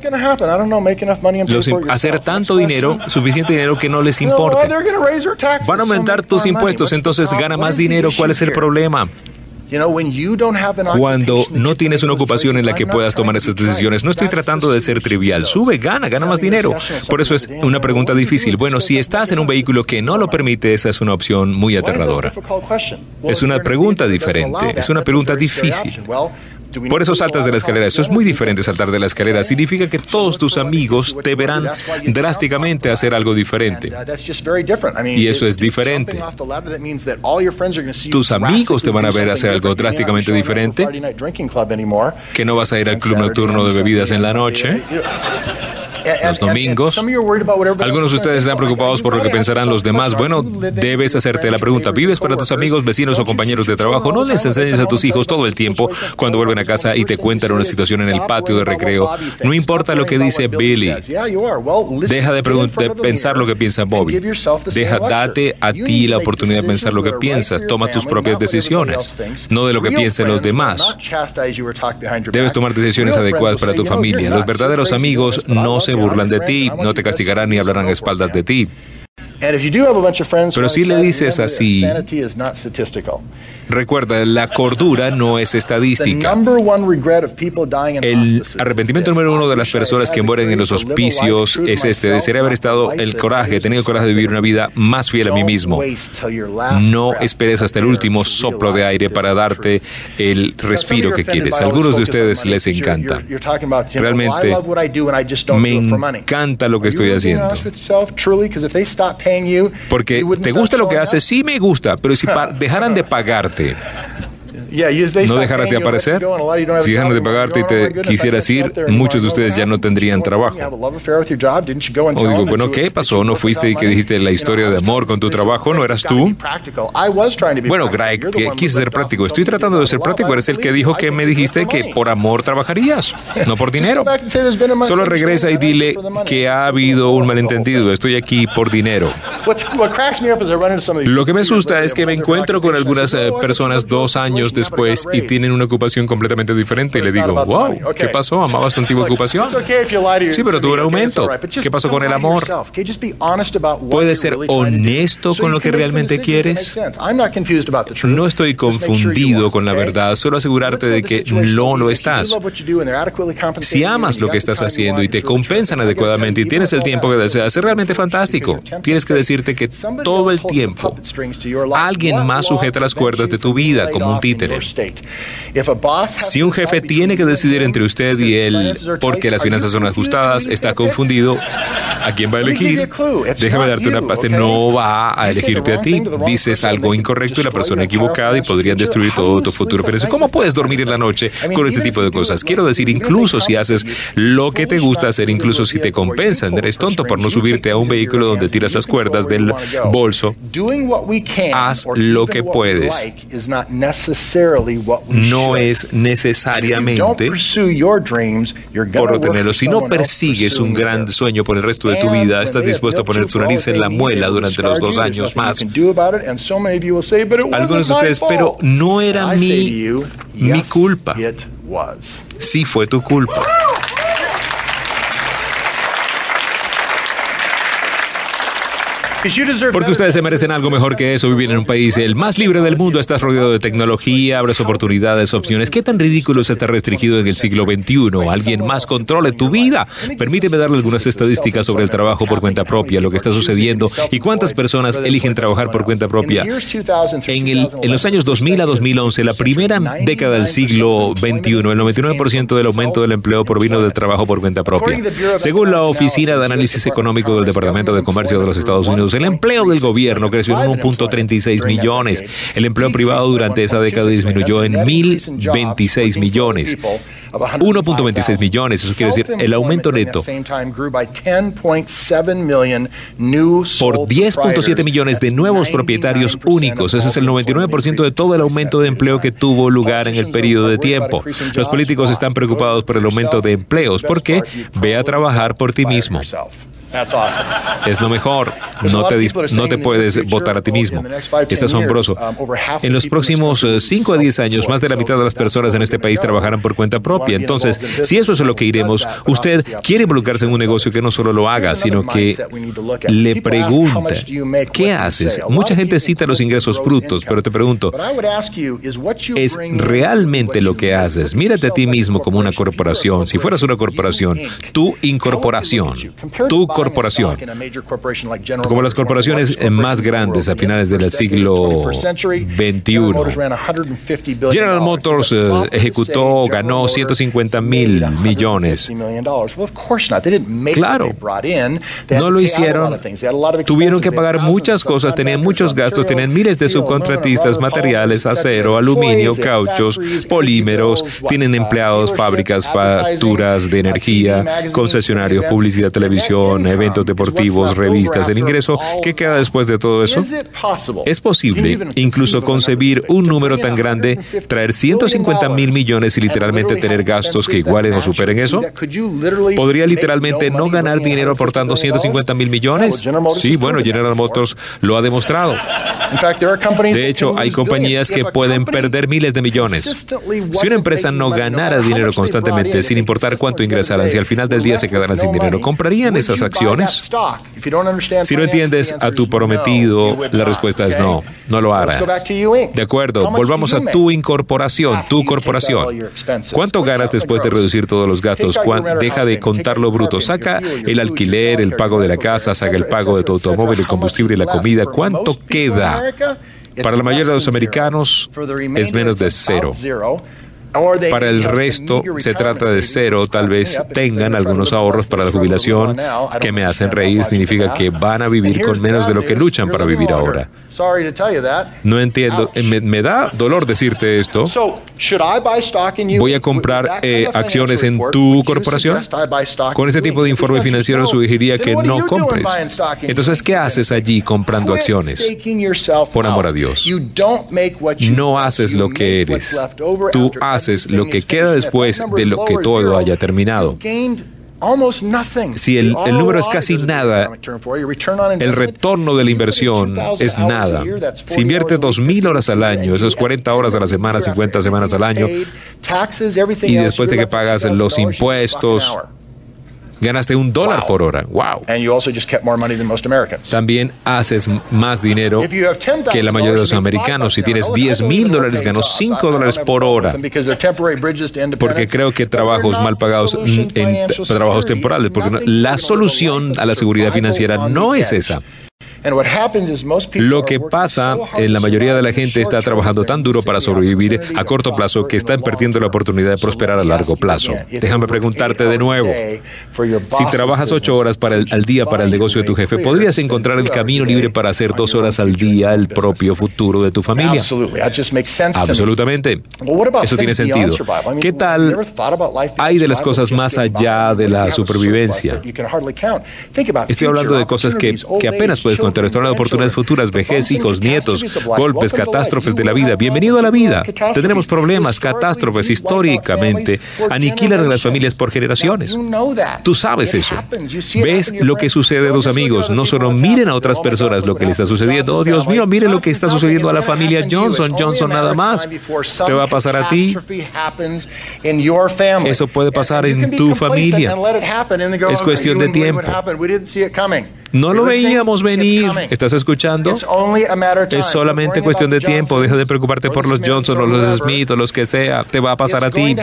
hacer tanto dinero, suficiente dinero que no les importe. Van a aumentar tus impuestos, entonces gana más dinero. ¿Cuál es el problema? Cuando no tienes una ocupación en la que puedas tomar esas decisiones, no estoy tratando de ser trivial. Sube, gana, gana más dinero. Por eso es una pregunta difícil. Bueno, si estás en un vehículo que no lo permite, esa es una opción muy aterradora. Es una pregunta diferente, es una pregunta difícil. Por eso saltas de la escalera. Eso es muy diferente saltar de la escalera. Significa que todos tus amigos te verán drásticamente hacer algo diferente. Y eso es diferente. Tus amigos te van a ver hacer algo drásticamente diferente. Que no vas a ir al club nocturno de bebidas en la noche los domingos. Algunos de ustedes están preocupados por lo que pensarán los demás. Bueno, debes hacerte la pregunta. ¿Vives para tus amigos, vecinos o compañeros de trabajo? No les enseñes a tus hijos todo el tiempo cuando vuelven a casa y te cuentan una situación en el patio de recreo. No importa lo que dice Billy. Deja de, pensar lo que piensa Bobby. Deja, date a ti la oportunidad de pensar lo que piensas. Toma tus propias decisiones, no de lo que piensen los demás. Debes tomar decisiones adecuadas para tu familia. Los verdaderos amigos no se burlan de ti, no te castigarán ni hablarán a espaldas de ti. Pero si le dices así, Recuerda, la cordura no es estadística. El arrepentimiento número uno de las personas que mueren en los hospicios es este, desear haber estado el coraje, tenido el coraje de vivir una vida más fiel a mí mismo. No esperes hasta el último soplo de aire para darte el respiro que quieres. A algunos de ustedes les encanta. Realmente me encanta lo que estoy haciendo. Porque te gusta lo que haces, sí me gusta, pero si dejaran de pagarte, ¿No dejarás de aparecer? Si dejan de pagarte y te quisieras ir, muchos de ustedes ya no tendrían trabajo. O digo, bueno, ¿qué pasó? ¿No fuiste y que dijiste la historia de amor con tu trabajo? ¿No eras tú? Bueno, Greg, quise ser práctico. Estoy tratando de ser práctico. Eres el que dijo que me dijiste que por amor trabajarías, no por dinero. Solo regresa y dile que ha habido un malentendido. Estoy aquí por dinero. Lo que me asusta es que me encuentro con algunas personas dos años después y tienen una ocupación completamente diferente y le digo, wow, ¿qué pasó? ¿Amabas tu antigua ocupación? Sí, pero tuvo un aumento. ¿Qué pasó con el amor? ¿Puedes ser honesto con lo que realmente quieres? No estoy confundido con la verdad, solo asegurarte de que no lo estás. Si amas lo que estás haciendo y te compensan adecuadamente y tienes el tiempo que deseas, es realmente fantástico. Tienes que decirte que todo el tiempo alguien más sujeta las cuerdas de tu vida como un títere. Si un jefe tiene que decidir entre usted y él porque las finanzas son ajustadas, está confundido, ¿a quién va a elegir? Déjame darte una pasta, no va a elegirte a ti. Dices algo incorrecto y la persona equivocada y podrían destruir todo tu futuro. Pero ¿cómo puedes dormir en la noche con este tipo de cosas? Quiero decir, incluso si haces lo que te gusta hacer, incluso si te compensan, eres tonto por no subirte a un vehículo donde tiras las cuerdas del bolso. Haz lo que puedes no es necesariamente por obtenerlo. Si no persigues un gran sueño por el resto de tu vida, estás dispuesto a poner tu nariz en la muela durante los dos años más. Algunos de ustedes, pero no era mi, mi culpa. Sí fue tu culpa. Porque ustedes se merecen algo mejor que eso, vivir en un país el más libre del mundo, estás rodeado de tecnología, abres oportunidades, opciones. ¿Qué tan ridículo es estar restringido en el siglo XXI? Alguien más controle tu vida. Permíteme darle algunas estadísticas sobre el trabajo por cuenta propia, lo que está sucediendo y cuántas personas eligen trabajar por cuenta propia. En, el, en los años 2000 a 2011, la primera década del siglo XXI, el 99% del aumento del empleo provino del trabajo por cuenta propia. Según la Oficina de Análisis Económico del Departamento de Comercio de los Estados Unidos, el empleo del gobierno creció en 1.36 millones. El empleo privado durante esa década disminuyó en 1.026 millones. 1.26 millones, eso quiere decir el aumento neto por 10.7 millones de nuevos propietarios únicos. Ese es el 99% de todo el aumento de empleo que tuvo lugar en el periodo de tiempo. Los políticos están preocupados por el aumento de empleos porque ve a trabajar por ti mismo. Es lo mejor. No te, no te puedes votar a ti mismo. Es asombroso. Um, en los próximos 5 a 10 años, más de la mitad de las personas en este país trabajarán por cuenta propia. Entonces, si eso es lo que iremos, usted quiere involucrarse en un negocio que no solo lo haga, sino que le pregunta, ¿qué haces? Mucha gente cita los ingresos brutos, pero te pregunto, ¿es realmente lo que haces? Mírate a ti mismo como una corporación. Si fueras una corporación, tu incorporación, tu corporación. Como las corporaciones más grandes a finales del siglo XXI. General Motors eh, ejecutó, ganó 150 mil millones. Claro, no lo hicieron. Tuvieron que pagar muchas cosas, tenían muchos gastos, tenían miles de subcontratistas, materiales, acero, aluminio, cauchos, polímeros, tienen empleados, fábricas, facturas de energía, concesionarios, publicidad, televisión, eventos deportivos, revistas, el ingreso, ¿qué queda después de todo eso? Es posible incluso concebir un número tan grande, traer 150 mil millones y literalmente tener gastos que igualen o superen eso. ¿Podría literalmente no ganar dinero aportando 150 mil millones? Sí, bueno, General Motors lo ha demostrado. De hecho, hay compañías que pueden perder miles de millones. Si una empresa no ganara dinero constantemente, sin importar cuánto ingresaran, si al final del día se quedaran sin dinero, ¿comprarían esas acciones? Si no entiendes a tu prometido, la respuesta es no, no lo harás. De acuerdo, volvamos a tu incorporación, tu corporación. ¿Cuánto ganas después de reducir todos los gastos? Deja de contar lo bruto. Saca el alquiler, el pago de la casa, saca el pago de tu automóvil, el combustible y la comida. ¿Cuánto queda? Para la mayoría de los americanos es menos de cero. Para el resto se trata de cero, tal vez tengan algunos ahorros para la jubilación que me hacen reír, significa que van a vivir con menos de lo que luchan para vivir ahora. No entiendo, eh, me, da dolor decirte esto. ¿Voy a comprar eh, acciones en tu corporación? Con ese tipo de informe financiero sugeriría que no compres. Entonces, ¿qué haces allí comprando acciones? Por amor a Dios. No haces lo que eres. Tú haces lo que queda después de lo que todo haya terminado. Si el, el, número es casi nada, el retorno de la inversión es nada. Si invierte 2.000 horas al año, eso es 40 horas a la semana, 50 semanas al año, y después de que pagas los impuestos, Ganaste un dólar por hora. Wow. También haces más dinero que la mayoría de los americanos. Si tienes 10 mil dólares, ganó 5 dólares por hora. Porque creo que trabajos mal pagados en trabajos temporales. Porque la solución a la seguridad financiera no es esa. Lo que pasa, en la mayoría de la gente está trabajando tan duro para sobrevivir a corto plazo que están perdiendo la oportunidad de prosperar a largo plazo. Déjame preguntarte de nuevo. Si trabajas ocho horas para al día para el negocio de tu jefe, ¿podrías encontrar el camino libre para hacer dos horas al día el propio futuro de tu familia? Absolutamente. Eso tiene sentido. ¿Qué tal hay de las cosas más allá de la supervivencia? Estoy hablando de cosas que, que apenas puedes contar restaurante de oportunidades futuras, vejez, hijos, nietos, golpes, catástrofes de la vida. Bienvenido a la vida. Tendremos problemas, catástrofes históricamente. Aniquilan a las familias por generaciones. Tú sabes eso. Ves lo que sucede a tus amigos. No solo miren a otras personas lo que le está sucediendo. Oh, Dios mío, miren lo que está sucediendo a la familia Johnson. Johnson nada más. Te va a pasar a ti. Eso puede pasar en tu familia. Es cuestión de tiempo. No lo veíamos venir. ¿Estás escuchando? Es solamente cuestión de tiempo. Deja de preocuparte por los Johnson o los Smith o los que sea. Te va a pasar a ti.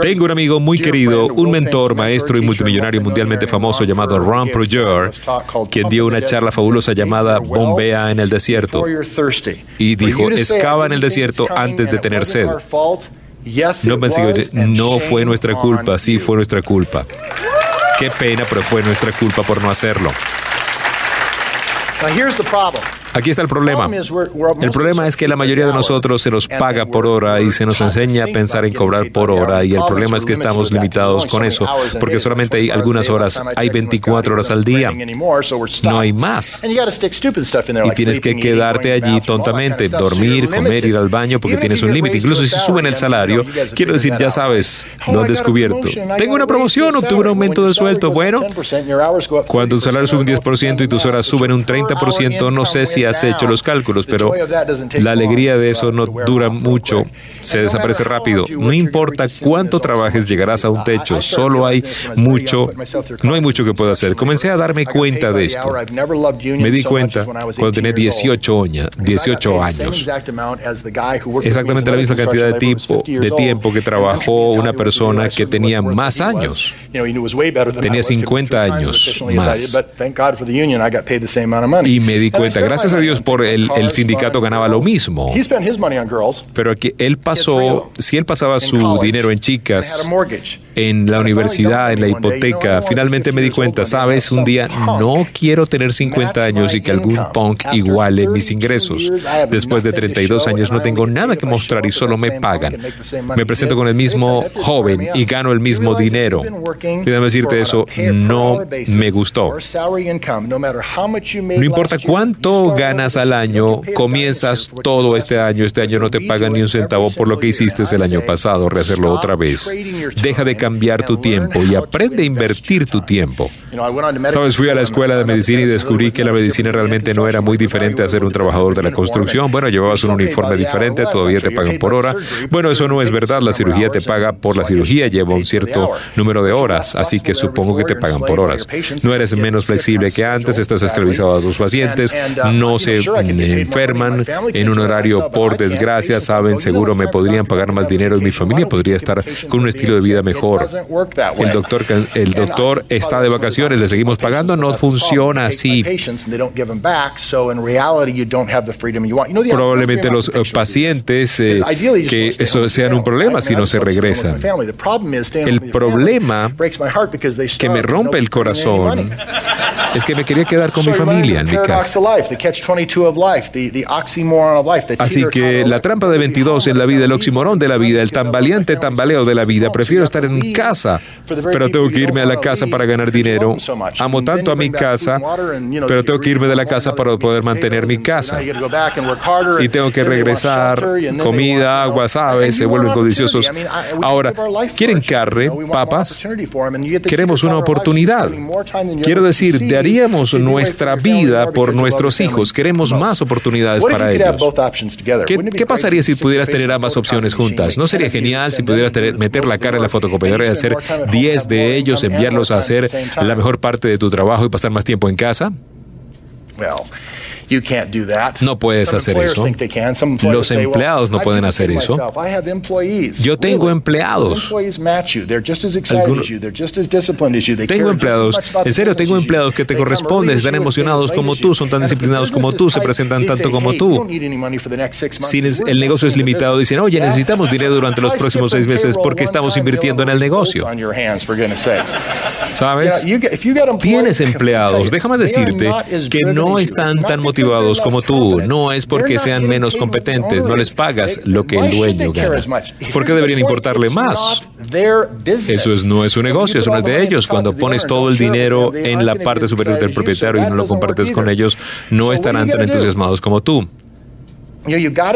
Tengo un amigo muy querido, un mentor, maestro y multimillonario mundialmente famoso llamado Ron Proger, quien dio una charla fabulosa llamada Bombea en el desierto. Y dijo, excava en el desierto antes de tener sed. No no fue nuestra culpa, sí fue nuestra culpa. Qué pena, pero fue nuestra culpa por no hacerlo. Aquí está el problema. El problema es que la mayoría de nosotros se nos paga por hora y se nos enseña a pensar en cobrar por hora y el problema es que estamos limitados con eso porque solamente hay algunas horas, hay 24 horas al día. No hay más. Y tienes que quedarte allí tontamente, dormir, comer, ir al baño porque tienes un límite. Incluso si suben el salario, quiero decir, ya sabes, lo han descubierto. Tengo una promoción, obtuve un aumento de sueldo. Bueno, cuando tu salario sube un 10% y tus horas suben un 30%, no sé si has hecho los cálculos, pero la alegría de eso no dura mucho, se desaparece rápido. No importa cuánto trabajes, llegarás a un techo. Solo hay mucho, no hay mucho que pueda hacer. Comencé a darme cuenta de esto. Me di cuenta cuando tenía 18, 18 años. Exactamente la misma cantidad de tiempo, de tiempo que trabajó una persona que tenía más años. Tenía 50 años más. Y me di cuenta, gracias a Dios por el, el sindicato ganaba lo mismo. Pero que él pasó, si él pasaba su dinero en chicas, en la universidad, en la hipoteca, finalmente me di cuenta, sabes, un día no quiero tener 50 años y que algún punk iguale mis ingresos. Después de 32 años no tengo nada que mostrar y solo me pagan. Me presento con el mismo joven y gano el mismo dinero. Déjame decirte eso, no me gustó. No importa cuánto ganas al año, comienzas todo este año, este año no te pagan ni un centavo por lo que hiciste el año pasado, rehacerlo otra vez. Deja de cambiar tu tiempo y aprende a invertir tu tiempo. Sabes, fui a la escuela de medicina y descubrí que la medicina realmente no era muy diferente a ser un trabajador de la construcción. Bueno, llevabas un uniforme diferente, todavía te pagan por hora. Bueno, eso no es verdad, la cirugía te paga por la cirugía, lleva un cierto número de horas, así que supongo que te pagan por horas. No eres menos flexible que antes, estás esclavizado a tus pacientes, no se enferman en un horario, por desgracia, saben, seguro me podrían pagar más dinero y mi familia podría estar con un estilo de vida mejor. El doctor, el doctor está de vacaciones, le seguimos pagando, no funciona así. Probablemente los eh, pacientes eh, que eso sean un problema si no se regresan. El problema que me rompe el corazón es que me quería quedar con mi familia en mi casa. Así que la trampa de 22 en la vida, el oximorón de la vida, el tambaleante tambaleo de la vida, prefiero estar en casa, pero tengo que irme a la casa para ganar dinero. Amo tanto a mi casa, pero tengo que irme de la casa para poder mantener mi casa. Y tengo que regresar, comida, agua, sabes, se vuelven codiciosos. Ahora, ¿quieren carne, papas? Queremos una oportunidad. Quiero decir, daríamos nuestra vida por nuestros hijos. Queremos más oportunidades para ellos. ¿Qué, pasaría si pudieras tener ambas opciones juntas? ¿No sería genial si pudieras meter la cara en la fotocopiadora y hacer 10 de ellos, enviarlos a hacer la mejor parte de tu trabajo y pasar más tiempo en casa? No puedes hacer eso. Los empleados no pueden hacer eso. Yo tengo empleados. Tengo empleados. En serio, tengo empleados que te corresponden, están emocionados como tú, son tan disciplinados como tú, se presentan tanto como tú. Si el negocio es limitado, dicen, oye, necesitamos dinero durante los próximos seis meses porque estamos invirtiendo en el negocio. ¿Sabes? Tienes empleados. Déjame decirte que no están tan motivados como tú. No es porque sean menos competentes, no les pagas lo que el dueño gana. ¿Por qué deberían importarle más? Eso no es su negocio, eso no es de ellos. Cuando pones todo el dinero en la parte superior del propietario y no lo compartes con ellos, no estarán tan entusiasmados como tú.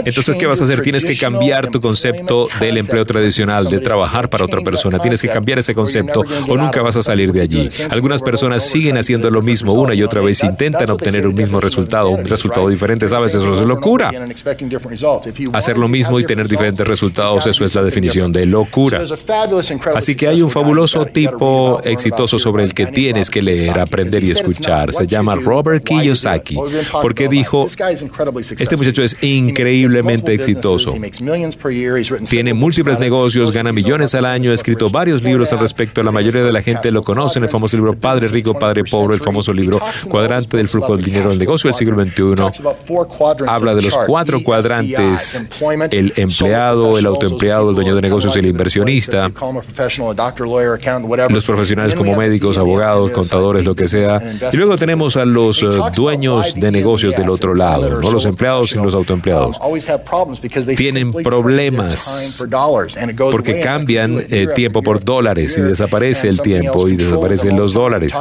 Entonces, ¿qué vas a hacer? Tienes que cambiar tu concepto del empleo tradicional, de trabajar para otra persona. Tienes que cambiar ese concepto o nunca vas a salir de allí. Algunas personas siguen haciendo lo mismo una y otra vez, intentan obtener un mismo resultado, un resultado diferente. ¿Sabes? Eso es locura. Hacer lo mismo y tener diferentes resultados, eso es la definición de locura. Así que hay un fabuloso tipo exitoso sobre el que tienes que leer, aprender y escuchar. Se llama Robert Kiyosaki, porque dijo, este muchacho es increíblemente exitoso. Tiene múltiples negocios, gana millones al año, ha escrito varios libros al respecto. La mayoría de la gente lo conoce en el famoso libro Padre Rico, Padre Pobre, el famoso libro Cuadrante del Flujo del Dinero del Negocio del siglo XXI. Habla de los cuatro cuadrantes, el empleado, el autoempleado, el dueño de negocios y el inversionista, los profesionales como médicos, abogados, contadores, lo que sea. Y luego tenemos a los eh, dueños de negocios del otro lado, ¿no? los empleados y los autoempleados tienen problemas porque cambian eh, tiempo por dólares y desaparece el tiempo y desaparecen los dólares.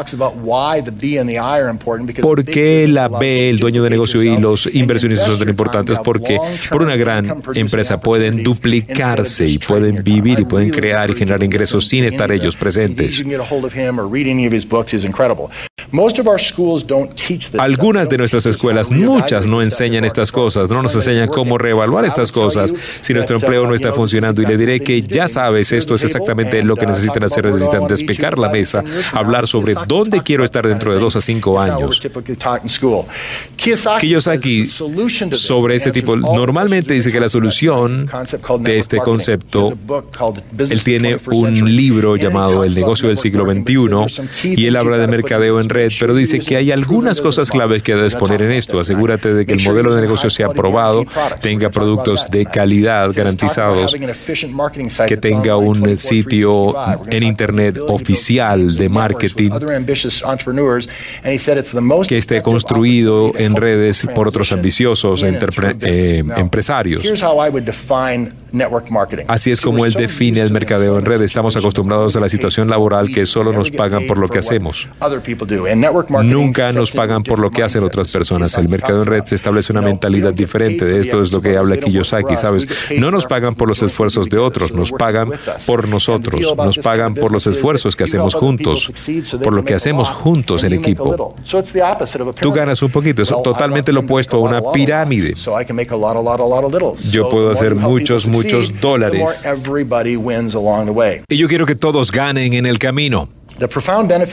¿Por qué la B, el dueño de negocio y los inversionistas son tan importantes? Porque por una gran empresa pueden duplicarse y pueden vivir y pueden crear y generar ingresos sin estar ellos presentes. Algunas de nuestras escuelas, muchas no enseñan estas cosas, no nos enseñan cómo reevaluar estas cosas si nuestro empleo no está funcionando. Y le diré que ya sabes, esto es exactamente lo que necesitan hacer. Necesitan despejar la mesa, hablar sobre dónde quiero estar dentro de dos a cinco años. Kiyosaki, sobre este tipo, normalmente dice que la solución de este concepto, él tiene un libro llamado El negocio del siglo XXI y él habla de mercadeo en red, pero dice que hay algunas cosas claves que debes poner en esto. Asegúrate de que el modelo de negocio sea probado, tenga productos de calidad garantizados, que tenga un sitio en Internet oficial de marketing, que esté construido en redes por otros ambiciosos eh, empresarios. Así es como él define el mercadeo en red. Estamos acostumbrados a la situación laboral que solo nos pagan por lo que hacemos. Nunca nos pagan por lo que hacen otras personas. El mercado en red se establece una mentalidad diferente. De esto es lo que habla Kiyosaki, ¿sabes? No nos pagan por los esfuerzos de otros, nos pagan por nosotros, nos pagan por los esfuerzos que hacemos juntos, por lo que hacemos juntos en equipo. Tú ganas un poquito, es totalmente lo opuesto a una pirámide. Yo puedo hacer muchos, muchos muchos dólares. Y yo quiero que todos ganen en el camino.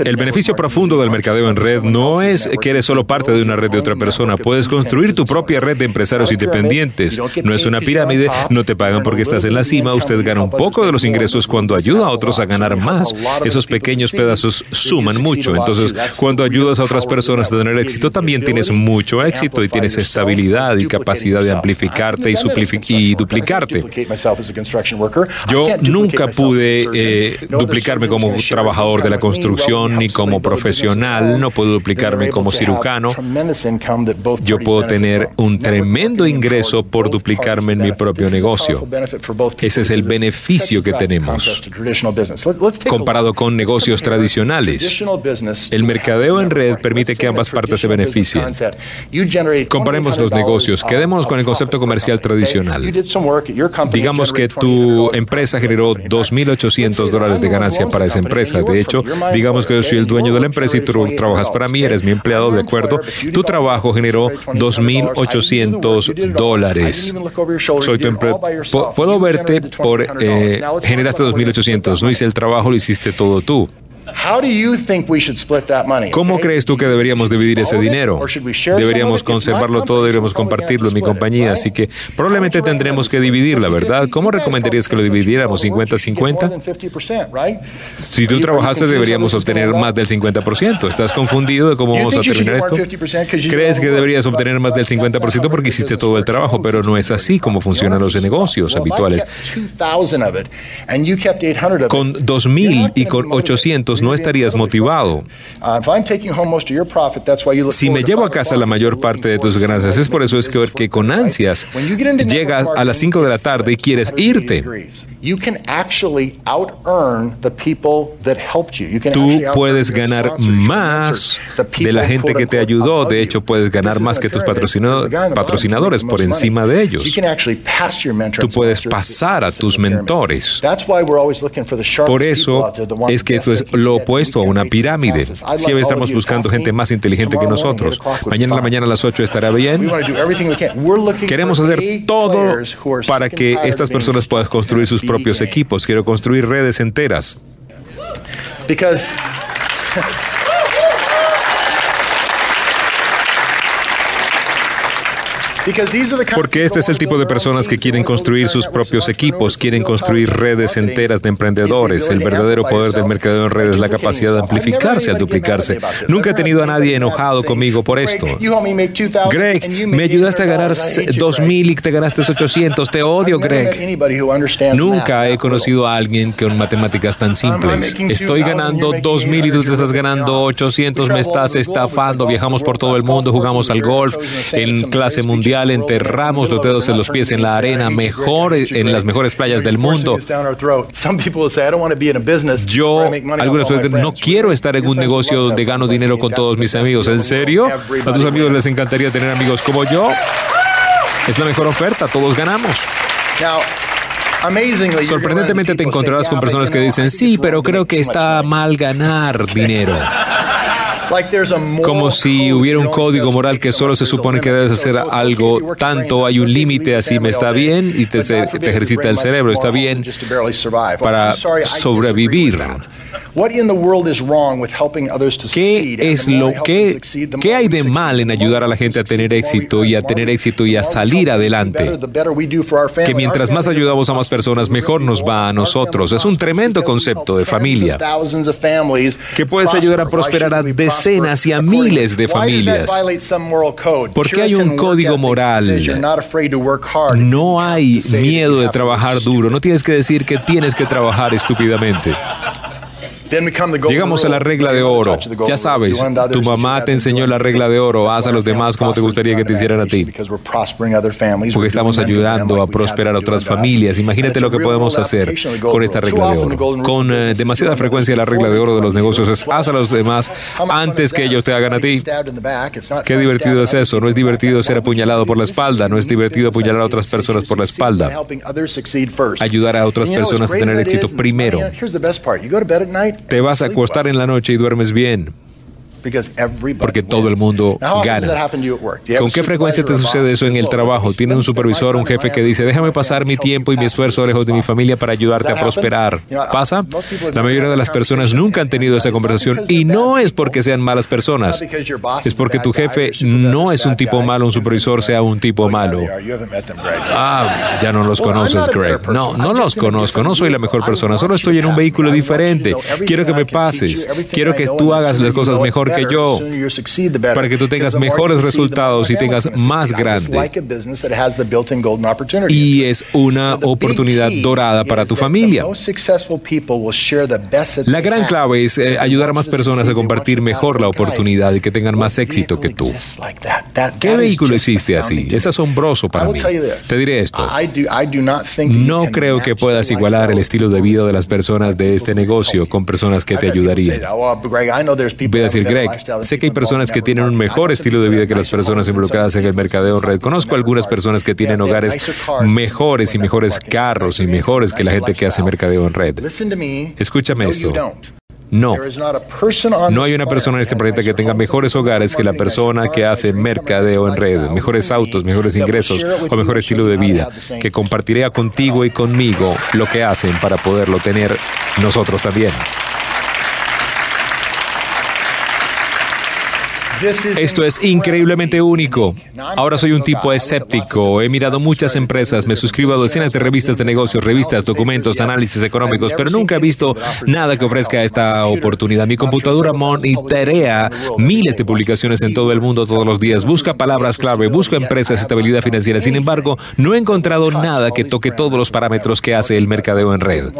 El beneficio profundo del mercadeo en red no es que eres solo parte de una red de otra persona. Puedes construir tu propia red de empresarios independientes. No es una pirámide, no te pagan porque estás en la cima. Usted gana un poco de los ingresos cuando ayuda a otros a ganar más. Esos pequeños pedazos suman mucho. Entonces, cuando ayudas a otras personas a tener éxito, también tienes mucho éxito y tienes estabilidad y capacidad de amplificarte y, y duplicarte. Yo nunca pude eh, duplicarme como trabajador de la construcción ni como profesional, no puedo duplicarme como cirujano. Yo puedo tener un tremendo ingreso por duplicarme en mi propio negocio. Ese es el beneficio que tenemos. Comparado con negocios tradicionales, el mercadeo en red permite que ambas partes se beneficien. Comparemos los negocios. Quedémonos con el concepto comercial tradicional. Digamos que tu empresa generó 2.800 dólares de ganancia para esa empresa. De hecho, digamos que yo soy el dueño de la empresa y tú trabajas para mí, eres mi empleado, ¿de acuerdo? Tu trabajo generó 2.800 dólares. Soy tu empleado. Puedo verte por... Eh, generaste 2.800, no hice el trabajo, lo hiciste todo tú. ¿Cómo crees tú que deberíamos dividir ese dinero? ¿Deberíamos conservarlo todo? ¿Deberíamos compartirlo en mi compañía? Así que probablemente tendremos que dividirla, ¿verdad? ¿Cómo recomendarías que lo dividiéramos? ¿50-50? Si tú trabajaste, deberíamos obtener más del 50%. ¿Estás confundido de cómo vamos a terminar esto? ¿Crees que deberías obtener más del 50% porque hiciste todo el trabajo? Pero no es así como funcionan los negocios habituales. Con 2.000 y con 800 ingresos, no estarías motivado. Si me llevo a casa la mayor parte de tus ganancias, es por eso es que, que con ansias llegas a las 5 de la tarde y quieres irte. Tú puedes ganar más de la gente que te ayudó. De hecho, puedes ganar más que tus patrocinadores por encima de ellos. Tú puedes pasar a tus mentores. Por eso es que esto es lo opuesto a una pirámide. Siempre estamos buscando gente más inteligente que nosotros. Mañana en la mañana a las 8 estará bien. Queremos hacer todo para que estas personas puedan construir sus propios equipos. Quiero construir redes enteras. Porque este es el tipo de personas que quieren construir sus propios equipos, quieren construir redes enteras de emprendedores. El verdadero poder del mercadeo en redes es la capacidad de amplificarse al duplicarse. Nunca he tenido a nadie enojado conmigo por esto. Greg, me ayudaste a ganar 2.000 y te ganaste 800. Te odio, Greg. Nunca he conocido a alguien con matemáticas tan simples. Estoy ganando 2.000 y tú te estás ganando 800. Me estás estafando. Viajamos por todo el mundo, jugamos al golf en clase mundial enterramos los dedos en los pies en la arena, mejor en las mejores playas del mundo. Yo algunas veces no quiero estar en un negocio donde gano dinero con todos mis amigos. ¿En serio? ¿A tus amigos les encantaría tener amigos como yo? Es la mejor oferta, todos ganamos. Sorprendentemente te encontrarás con personas que dicen, sí, pero creo que está mal ganar dinero. Como si hubiera un código moral que solo se supone que debes hacer algo tanto, hay un límite, así me está bien y te, te ejercita el cerebro, está bien. para sobrevivir. ¿Qué es lo que qué hay de mal en ayudar a la gente a tener éxito y a tener éxito y a salir adelante? Que mientras más ayudamos a más personas, mejor nos va a nosotros. Es un tremendo concepto de familia. Que puedes ayudar a prosperar a decenas y a miles de familias. Porque hay un código moral. No hay miedo de trabajar duro. No tienes que decir que tienes que trabajar estúpidamente. Llegamos a la regla de oro. Ya sabes, tu mamá te enseñó la regla de oro. Haz a los demás como te gustaría que te hicieran a ti. Porque estamos ayudando a prosperar a otras familias. Imagínate lo que podemos hacer con esta regla de oro. Con eh, demasiada frecuencia la regla de oro de los negocios es haz a los demás antes que ellos te hagan a ti. Qué divertido es eso. No es divertido ser apuñalado por la espalda. No es divertido apuñalar a otras personas por la espalda. Ayudar a otras personas a tener éxito primero te vas a acostar en la noche y duermes bien porque todo el mundo gana. ¿Con qué frecuencia te sucede eso en el trabajo? Tienes un supervisor, un jefe que dice, déjame pasar mi tiempo y mi esfuerzo lejos de mi familia para ayudarte a prosperar. ¿Pasa? La mayoría de las personas nunca han tenido esa conversación y no es porque sean malas personas, es porque tu jefe no es un tipo malo, un supervisor sea un tipo malo. Ah, ya no los conoces, Greg. No, no los conozco, no soy la mejor persona, solo estoy en un vehículo diferente. Quiero que me pases, quiero que tú hagas las cosas mejor que yo, para que tú tengas mejores resultados y tengas más grande. Y es una oportunidad dorada para tu familia. La gran clave es eh, ayudar a más personas a compartir mejor la oportunidad y que tengan más éxito que tú. ¿Qué vehículo existe así? Es asombroso para mí. Te diré esto. No creo que puedas igualar el estilo de vida de las personas de este negocio con personas que te ayudarían. Voy a decir, Greg, sé que hay personas que tienen un mejor estilo de vida que las personas involucradas en el mercadeo en red. Conozco algunas personas que tienen hogares mejores y mejores carros y mejores que la gente que hace mercadeo en red. Escúchame esto. No. No hay una persona en este planeta que tenga mejores hogares que la persona que hace mercadeo en red, mejores autos, mejores ingresos o mejor estilo de vida, que compartiré contigo y conmigo lo que hacen para poderlo tener nosotros también. Esto es increíblemente único. Ahora soy un tipo escéptico. He mirado muchas empresas, me suscribo a docenas de revistas de negocios, revistas, documentos, análisis económicos, pero nunca he visto nada que ofrezca esta oportunidad. Mi computadora monitorea miles de publicaciones en todo el mundo todos los días. Busca palabras clave, busca empresas, estabilidad financiera. Sin embargo, no he encontrado nada que toque todos los parámetros que hace el mercadeo en red.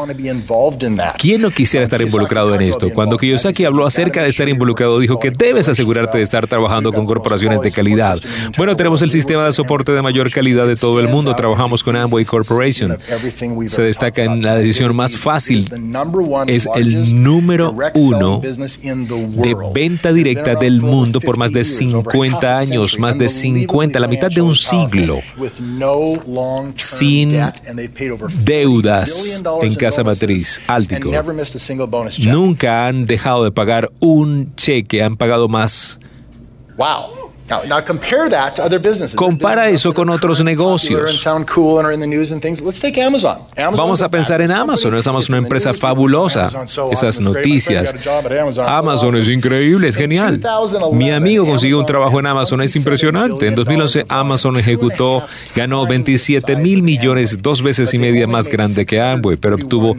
¿Quién no quisiera estar involucrado en esto? Cuando Kiyosaki habló acerca de estar involucrado, dijo que debes asegurarte de estar trabajando con corporaciones de calidad. Bueno, tenemos el sistema de soporte de mayor calidad de todo el mundo. Trabajamos con Amway Corporation. Se destaca en la decisión más fácil. Es el número uno de venta directa del mundo por más de 50 años, más de 50, la mitad de un siglo, sin deudas en casa matriz, Áltico. Nunca han dejado de pagar un cheque, han pagado más Wow. Compara eso con otros negocios. Vamos a pensar en Amazon. Es Amazon una empresa fabulosa. Esas noticias. Amazon es increíble, es genial. Mi amigo consiguió un trabajo en Amazon, es impresionante. En 2011 Amazon ejecutó, ganó 27 mil millones, dos veces y media más grande que Amway, pero obtuvo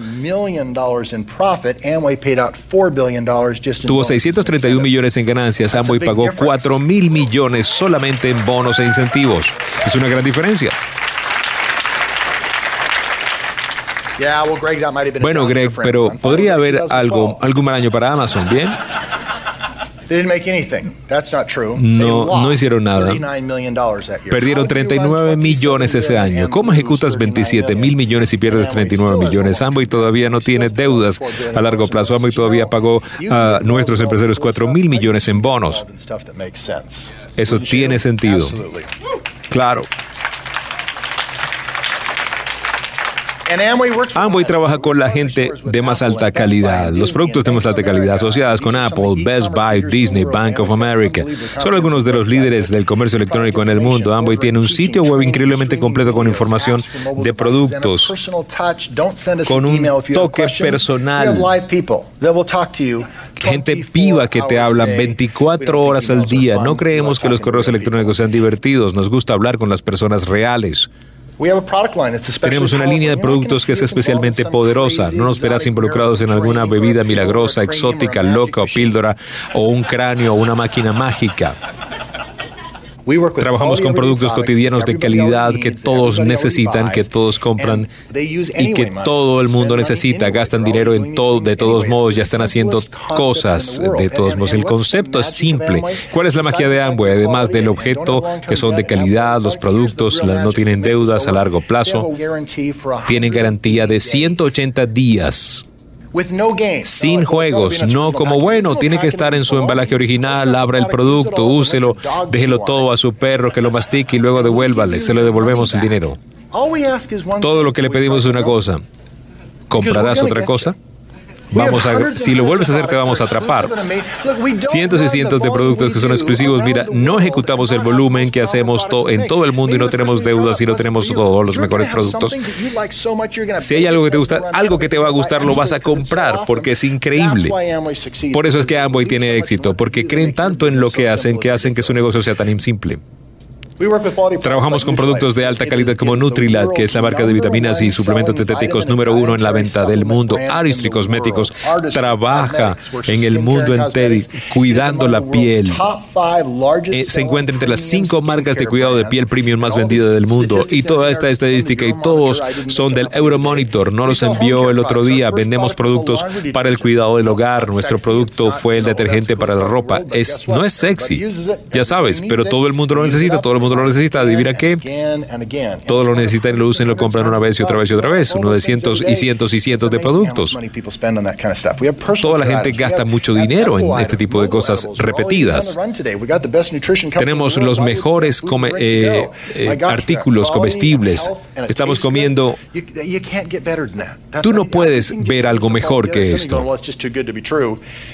tuvo 631 millones en ganancias. Amway pagó 4 mil millones solamente en bonos e incentivos. Es una gran diferencia. Bueno, Greg, pero podría haber algo, algún mal año para Amazon, ¿bien? No, no hicieron nada. Perdieron 39 millones ese año. ¿Cómo ejecutas 27 mil millones y pierdes 39 millones? Amway todavía no tiene deudas a largo plazo. Amway todavía pagó a nuestros empresarios 4 mil millones en bonos. Eso tiene sentido. Claro. Amway trabaja con la gente de más alta calidad. Los productos de más alta calidad asociadas con Apple, Best Buy, Disney, Bank of America. Son algunos de los líderes del comercio electrónico en el mundo. Amway tiene un sitio web increíblemente completo con información de productos, con un toque personal. gente viva que te habla 24 horas al día. No creemos que los correos electrónicos sean divertidos, nos gusta hablar con las personas reales. Tenemos una línea de productos que es especialmente poderosa. No nos verás involucrados en alguna bebida milagrosa, exótica, loca o píldora, o un cráneo o una máquina mágica. Trabajamos con productos cotidianos de calidad que todos necesitan, que todos compran y que todo el mundo necesita. Gastan dinero en todo, de todos modos, ya están haciendo cosas de todos modos. El concepto es simple. ¿Cuál es la magia de Amway? Además del objeto, que son de calidad, los productos no tienen deudas a largo plazo, tienen garantía de 180 días sin juegos, no como bueno, tiene que estar en su embalaje original, abra el producto, úselo, déjelo todo a su perro que lo mastique y luego devuélvale, se le devolvemos el dinero. Todo lo que le pedimos es una cosa. ¿Comprarás otra cosa? Vamos a, si lo vuelves a hacer, te vamos a atrapar. Cientos y cientos de productos que son exclusivos. Mira, no ejecutamos el volumen que hacemos en todo el mundo y no tenemos deudas y no tenemos todos los mejores productos. Si hay algo que te gusta, algo que te va a gustar, lo vas a comprar porque es increíble. Por eso es que Amway tiene éxito, porque creen tanto en lo que hacen que hacen que su negocio sea tan simple. Trabajamos con productos de alta calidad como Nutrilad, que es la marca de vitaminas y suplementos dietéticos número uno en la venta del mundo. Aristry Cosméticos trabaja en el mundo entero cuidando la piel. Eh, se encuentra entre las cinco marcas de cuidado de piel premium más vendidas del mundo. Y toda esta estadística y todos son del Euromonitor. No los envió el otro día. Vendemos productos para el cuidado del hogar. Nuestro producto fue el detergente para la ropa. Es, no es sexy, ya sabes, pero todo el mundo lo necesita. Todo el mundo lo necesita, adivina qué, todo lo necesitan y lo usan y lo compran una vez y otra vez y otra vez, uno de cientos y cientos y cientos de productos. Toda la gente gasta mucho dinero en este tipo de cosas repetidas. Tenemos los mejores eh, eh, artículos comestibles. Estamos comiendo... Tú no puedes ver algo mejor que esto.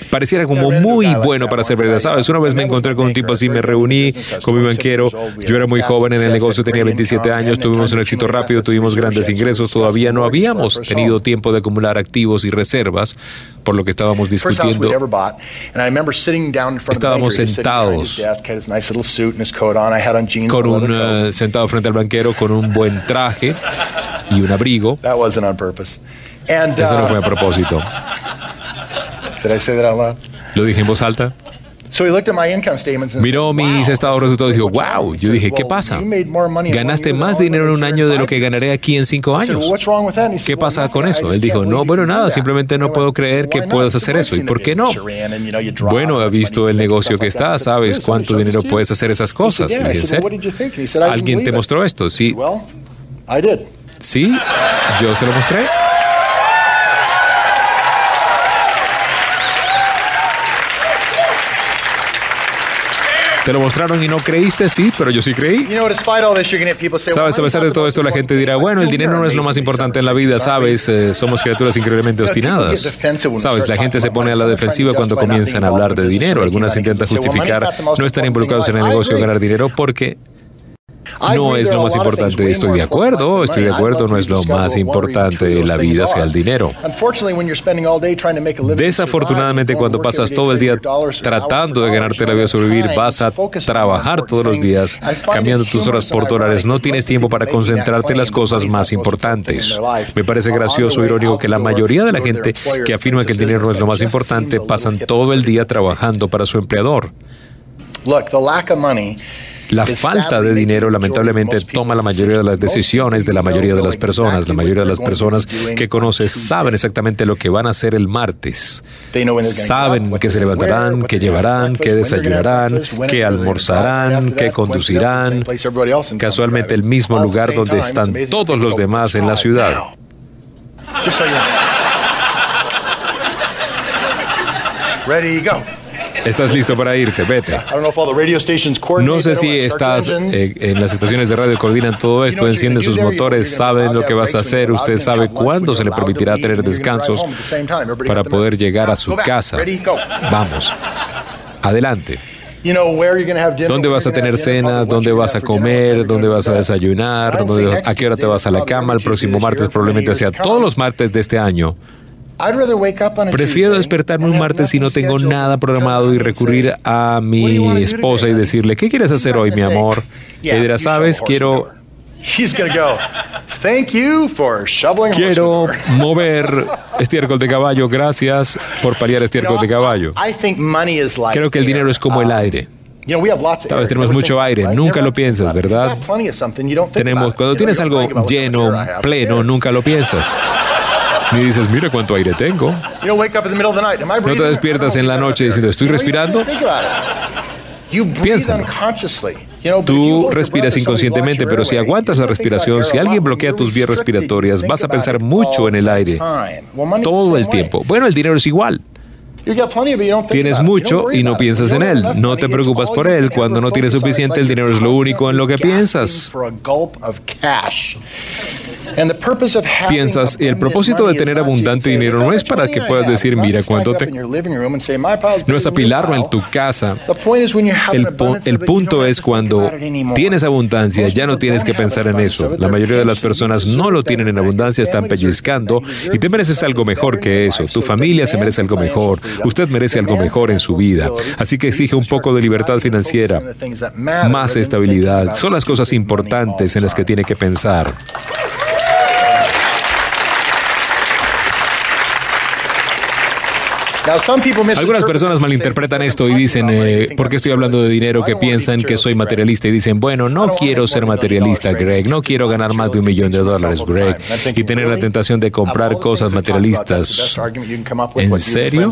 Pareciera como muy bueno para ser verdad. Sabes, una vez me encontré con un tipo así, me reuní con mi banquero Yo era muy joven en el negocio, tenía 27 años, tuvimos un éxito rápido, tuvimos grandes ingresos, todavía no habíamos tenido tiempo de acumular activos y reservas, por lo que estábamos discutiendo. Estábamos sentados. con un uh, sentado frente al banquero con un buen traje y un abrigo. Eso no fue a uh, propósito. ¿Lo dije en voz alta? Miró mis estados de resultados y dijo, wow. Yo dije, ¿qué pasa? Ganaste más dinero en un año de lo que ganaré aquí en cinco años. ¿Qué pasa con eso? Él dijo, no, bueno, nada, simplemente no puedo creer que puedas hacer eso. ¿Y por qué no? Bueno, he visto el negocio que está, sabes cuánto dinero puedes hacer esas cosas. Y dije, ¿Alguien te mostró esto? Sí. Sí, yo se lo mostré. Te lo mostraron y no creíste, sí, pero yo sí creí. Sabes, a pesar de todo esto, la gente dirá, bueno, el dinero no es lo más importante en la vida, sabes, eh, somos criaturas increíblemente obstinadas. Sabes, la gente se pone a la defensiva cuando comienzan a hablar de dinero. Algunas intentan justificar no estar involucrados en el negocio ganar dinero porque no es lo más importante. Estoy de acuerdo, estoy de acuerdo, no es lo más importante de la vida sea el dinero. Desafortunadamente, cuando pasas todo el día tratando de ganarte la vida sobrevivir, vas a trabajar todos los días cambiando tus horas por dólares. No tienes tiempo para concentrarte en las cosas más importantes. Me parece gracioso, irónico que la mayoría de la gente que afirma que el dinero no es lo más importante pasan todo el día trabajando para su empleador. La falta de dinero lamentablemente toma la mayoría de las decisiones de la mayoría de las personas. La mayoría de las personas que conoces saben exactamente lo que van a hacer el martes. Saben que se levantarán, que llevarán, que desayunarán, que almorzarán, que conducirán. Casualmente el mismo lugar donde están todos los demás en la ciudad. Ready, go. Estás listo para irte, vete. No sé si estás eh, en las estaciones de radio coordinan todo esto, encienden sus motores, saben lo que vas a hacer, usted sabe cuándo se le permitirá tener descansos para poder llegar a su casa. Vamos, adelante. ¿Dónde vas a tener cenas? ¿Dónde vas a comer? ¿Dónde vas a desayunar? ¿A qué hora te vas a la cama? El próximo martes probablemente sea todos los martes de este año. Prefiero despertarme un martes si no tengo nada programado y recurrir a mi esposa y decirle, ¿qué quieres hacer hoy, mi amor? Y dirá, sabes, quiero... Quiero mover estiércol de caballo. Gracias por paliar estiércol de caballo. Creo que el dinero es como el aire. Vez tenemos mucho aire, nunca lo piensas, ¿verdad? Tenemos, cuando tienes algo lleno, pleno, nunca lo piensas. Ni dices, mira cuánto aire tengo. No te despiertas en la noche diciendo, ¿estoy respirando? Piensa. Tú respiras inconscientemente, pero si aguantas la respiración, si alguien bloquea tus vías respiratorias, vas a pensar mucho en el aire todo el tiempo. Bueno, el dinero es igual. Tienes mucho y no piensas en él. No te preocupas por él. Cuando no tienes suficiente, el dinero es lo único en lo que piensas. Piensas, el propósito de tener abundante dinero no es para que puedas decir, mira cuánto te... No es apilarlo en tu casa. El, el punto es cuando tienes abundancia, ya no tienes que pensar en eso. La mayoría de las personas no lo tienen en abundancia, están pellizcando y te mereces algo mejor que eso. Tu familia se merece algo mejor. Usted merece algo mejor en su vida. Así que exige un poco de libertad financiera, más estabilidad. Son las cosas importantes en las que tiene que pensar. Algunas personas malinterpretan esto y dicen, eh, ¿por qué estoy hablando de dinero? Que piensan que soy materialista y dicen, bueno, no quiero ser materialista, Greg, no quiero ganar más de un millón de dólares, Greg, y tener la tentación de comprar cosas materialistas. ¿En serio?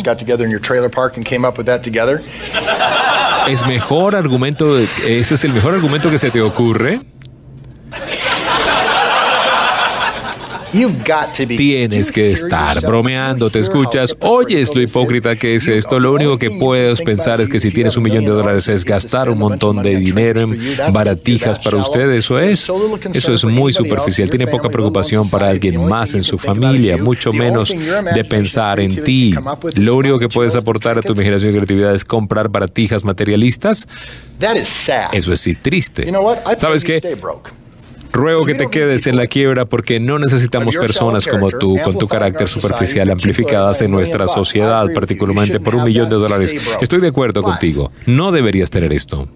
¿Es mejor argumento, ese es el mejor argumento que se te ocurre? Tienes que estar bromeando, te escuchas, oyes lo hipócrita que es esto. Lo único que puedes pensar es que si tienes un millón de dólares es gastar un montón de dinero en baratijas para usted. Eso es, eso es muy superficial. Tiene poca preocupación para alguien más en su familia, mucho menos de pensar en ti. Lo único que puedes aportar a tu imaginación y creatividad es comprar baratijas materialistas. Eso es sí triste. ¿Sabes qué? Ruego que te quedes en la quiebra porque no necesitamos personas como tú, con tu carácter superficial amplificadas en nuestra sociedad, particularmente por un millón de dólares. Estoy de acuerdo contigo. No deberías tener esto.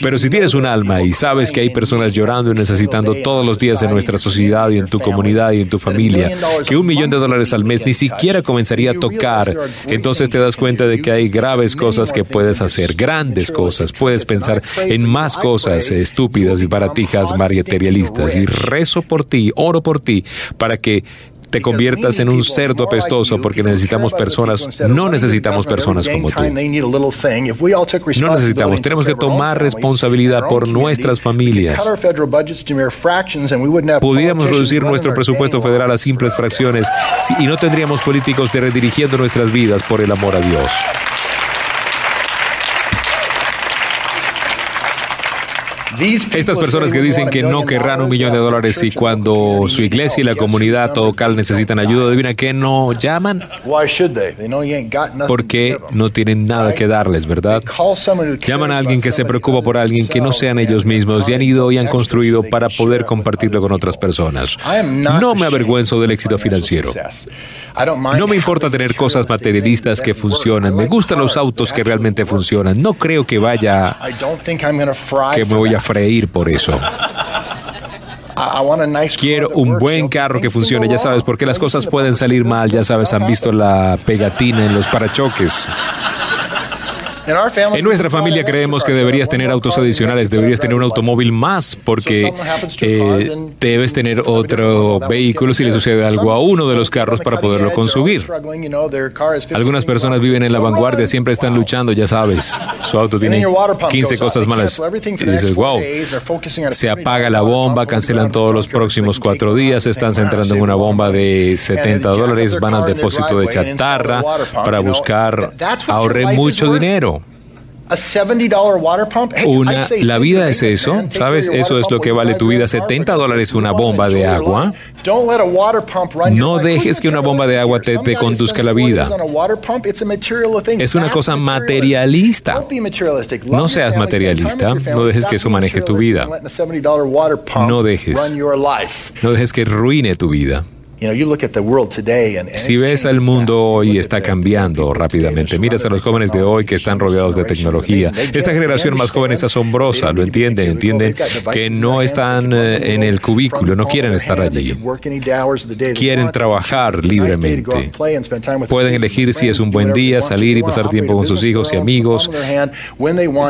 Pero si tienes un alma y sabes que hay personas llorando y necesitando todos los días en nuestra sociedad y en tu comunidad y en tu familia, que un millón de dólares al mes ni siquiera comenzaría a tocar, entonces te das cuenta de que hay graves cosas que puedes hacer, grandes cosas. Puedes pensar en más cosas estúpidas y baratijas materialistas. Y rezo por ti, oro por ti, para que te conviertas en un cerdo apestoso porque necesitamos personas, no necesitamos personas como tú. No necesitamos, tenemos que tomar responsabilidad por nuestras familias. Pudiéramos reducir nuestro presupuesto federal a simples fracciones y no tendríamos políticos de redirigiendo nuestras vidas por el amor a Dios. Estas personas que dicen que no querrán un millón de dólares y cuando su iglesia y la comunidad local necesitan ayuda, adivina qué no llaman. Porque no tienen nada que darles, ¿verdad? Llaman a alguien que se preocupa por alguien que no sean ellos mismos y han ido y han construido para poder compartirlo con otras personas. No me avergüenzo del éxito financiero. No me importa tener cosas materialistas que funcionan. Me gustan los autos que realmente funcionan. No creo que vaya que me voy a freír por eso. Quiero un buen carro que funcione, ya sabes, porque las cosas pueden salir mal, ya sabes, han visto la pegatina en los parachoques. En nuestra familia creemos que deberías tener autos adicionales, deberías tener un automóvil más porque eh, debes tener otro vehículo si le sucede algo a uno de los carros para poderlo consumir. Algunas personas viven en la vanguardia, siempre están luchando, ya sabes. Su auto tiene 15 cosas malas. Y dices, wow, se apaga la bomba, cancelan todos los próximos cuatro días, están centrando en una bomba de 70 dólares, van al depósito de chatarra para buscar, ahorré mucho dinero. Una, la vida es eso, ¿sabes? Eso es lo que vale tu vida. 70 dólares una bomba de agua. No dejes que una bomba de agua te, te conduzca la vida. Es una cosa materialista. No seas materialista. No dejes que eso maneje tu vida. No dejes. No dejes que ruine tu vida. Si ves al mundo hoy está cambiando rápidamente, miras a los jóvenes de hoy que están rodeados de tecnología. Esta generación más joven es asombrosa, lo entienden, entienden que no están eh, en el cubículo, no quieren estar allí. Quieren trabajar libremente. Pueden elegir si es un buen día, salir y pasar tiempo con sus hijos y amigos,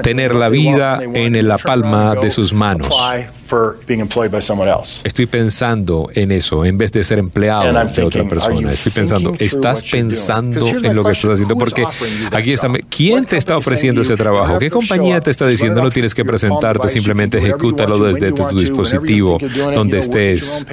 tener la vida en la palma de sus manos. Estoy pensando en eso en vez de ser empleado de otra persona. Estoy pensando, estás pensando en lo que estás haciendo porque aquí está. ¿Quién te está ofreciendo ese trabajo? ¿Qué compañía te está diciendo no tienes que presentarte, simplemente ejecútalo desde tu dispositivo donde estés?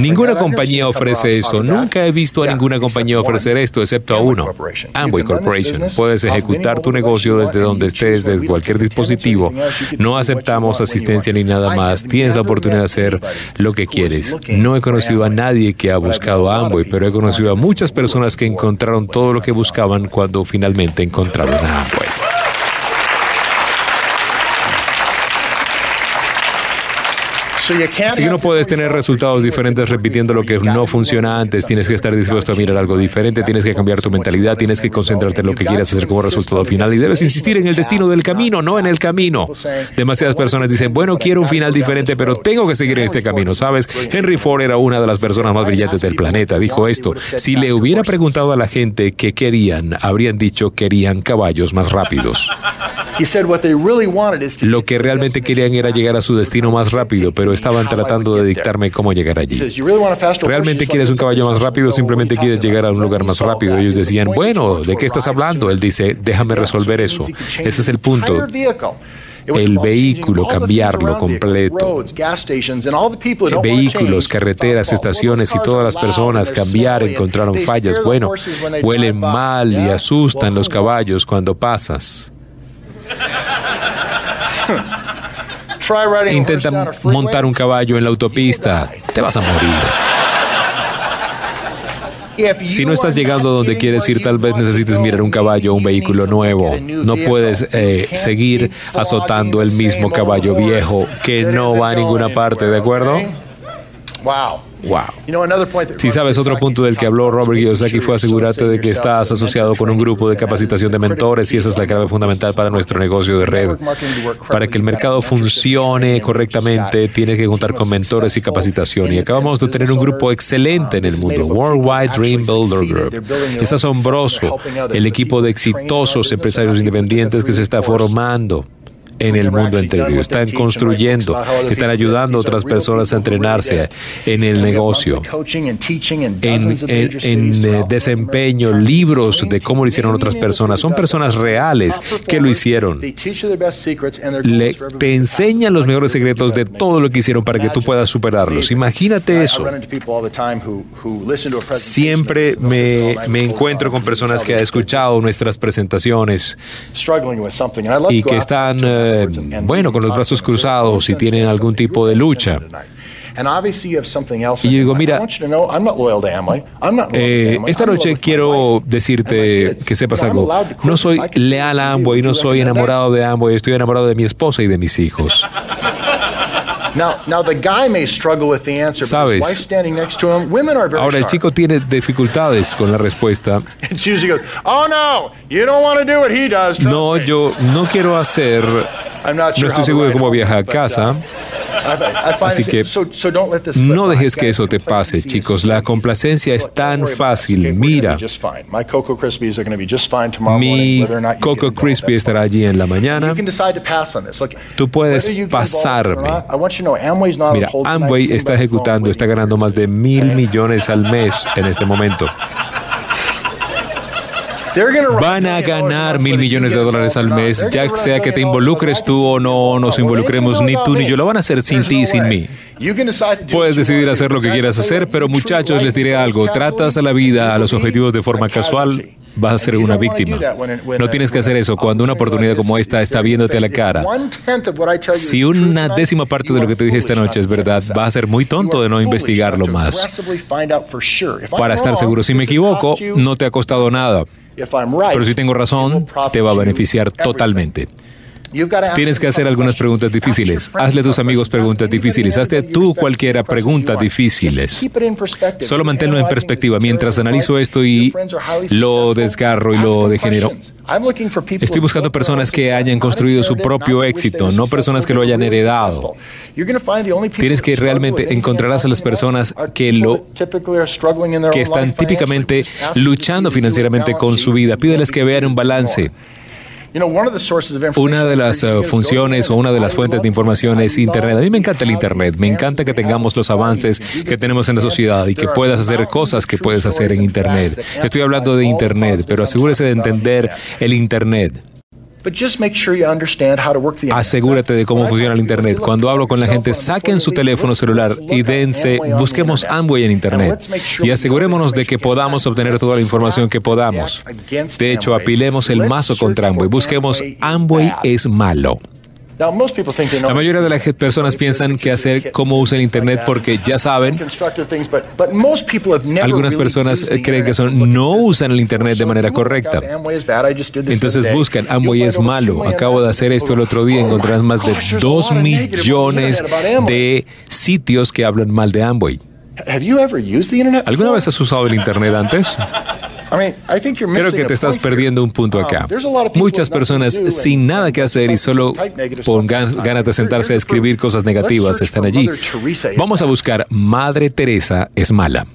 Ninguna compañía ofrece eso. Nunca he visto a ninguna compañía ofrecer esto, excepto a uno. Amway Corporation. Puedes ejecutar tu negocio desde donde estés, desde cualquier dispositivo. No aceptamos asistencia ni nada más. Tienes la oportunidad de hacer lo que quieres. No he conocido a nadie que ha buscado a Amway, pero he conocido a muchas personas que encontraron todo lo que buscaban cuando finalmente encontraron a Amway. Así que no puedes tener resultados diferentes repitiendo lo que no funciona antes. Tienes que estar dispuesto a mirar algo diferente, tienes que cambiar tu mentalidad, tienes que concentrarte en lo que quieras hacer como resultado final y debes insistir en el destino del camino, no en el camino. Demasiadas personas dicen, bueno, quiero un final diferente, pero tengo que seguir en este camino, ¿sabes? Henry Ford era una de las personas más brillantes del planeta. Dijo esto, si le hubiera preguntado a la gente qué querían, habrían dicho querían caballos más rápidos. Lo que realmente querían era llegar a su destino más rápido, pero estaban tratando de dictarme cómo llegar allí. ¿Realmente quieres un caballo más rápido o simplemente quieres llegar a un lugar más rápido? Ellos decían, bueno, ¿de qué estás hablando? Él dice, déjame resolver eso. Ese es el punto. el vehículo, cambiarlo completo. Vehículos, carreteras, estaciones y todas las personas cambiar, encontraron fallas. Bueno, huelen mal y asustan los caballos cuando pasas. Intenta montar un caballo en la autopista, te vas a morir. Si no estás llegando a donde quieres ir, tal vez necesites mirar un caballo o un vehículo nuevo. No puedes eh, seguir azotando el mismo caballo viejo que no va a ninguna parte, ¿de acuerdo? Wow. Wow. Si sabes, otro punto del que habló Robert Kiyosaki fue asegurarte de que estás asociado con un grupo de capacitación de mentores y esa es la clave fundamental para nuestro negocio de red. Para que el mercado funcione correctamente, tiene que contar con mentores y capacitación. Y acabamos de tener un grupo excelente en el mundo, Worldwide Dream Builder Group. Es asombroso el equipo de exitosos empresarios independientes que se está formando en el mundo entero. Están construyendo, están ayudando a otras personas a entrenarse en el negocio, en, eh, desempeño, libros de cómo lo hicieron otras personas. Son personas reales que lo hicieron. Le, te enseñan los mejores secretos de todo lo que hicieron para que tú puedas superarlos. Imagínate eso. Siempre me, me encuentro con personas que han escuchado nuestras presentaciones y que están eh, bueno, con los brazos cruzados y tienen algún tipo de lucha. Y yo digo, mira, eh, esta noche quiero decirte que sepas algo. No soy leal a Amway, no soy enamorado de Amway, estoy enamorado de mi esposa y de mis hijos. Ahora el chico tiene dificultades con la respuesta. Oh, no, yo no quiero hacer, no estoy seguro de cómo viaja a casa. Así que no dejes que eso te pase, chicos. La complacencia es tan fácil. Mira, mi Coco Crispy estará allí en la mañana. Tú puedes pasarme. Mira, Amway está ejecutando, está ganando más de mil millones al mes en este momento. Van a ganar mil millones de dólares al mes, ya sea que te involucres tú o no nos involucremos ni tú ni yo. Lo van a hacer sin ti y sin mí. Puedes decidir hacer lo que quieras hacer, pero muchachos, les diré algo. Tratas a la vida, a los objetivos de forma casual, vas a ser una víctima. No tienes que hacer eso cuando una oportunidad como esta está viéndote a la cara. Si una décima parte de lo que te dije esta noche es verdad, vas a ser muy tonto de no investigarlo más. Para estar seguro, si me equivoco, no te ha costado nada. Pero si tengo razón, te va a beneficiar totalmente. Tienes que hacer algunas preguntas difíciles. Hazle a tus amigos preguntas difíciles. Hazte tú cualquiera preguntas difíciles. Solo manténlo en perspectiva. Mientras analizo esto y lo desgarro y lo degenero, estoy buscando personas que hayan construido su propio éxito, no personas que lo hayan heredado. Tienes que realmente encontrarás a las personas que lo que están típicamente luchando financieramente con su vida. Pídeles que vean un balance. Una de las eh, funciones o una de las fuentes de información es Internet. A mí me encanta el Internet, me encanta que tengamos los avances que tenemos en la sociedad y que puedas hacer cosas que puedes hacer en Internet. Estoy hablando de Internet, pero asegúrese de entender el Internet. Asegúrate de cómo funciona el Internet. Cuando hablo con la gente, saquen su teléfono celular y dense, busquemos Amway en Internet y asegurémonos de que podamos obtener toda la información que podamos. De hecho, apilemos el mazo contra Amway. Busquemos Amway es malo. La mayoría de las personas piensan que hacer cómo usa el Internet porque ya saben. Algunas personas creen que son, no usan el Internet de manera correcta. Entonces buscan, Amway es malo. Acabo de hacer esto el otro día. Encontrarás más de 2 millones de sitios que hablan mal de Amway. ¿Alguna vez has usado el Internet antes? Creo que te estás perdiendo un punto um, acá. Muchas personas sin nada que hacer y solo con ganas de sentarse a escribir cosas negativas están allí. Vamos a buscar Madre Teresa es mala.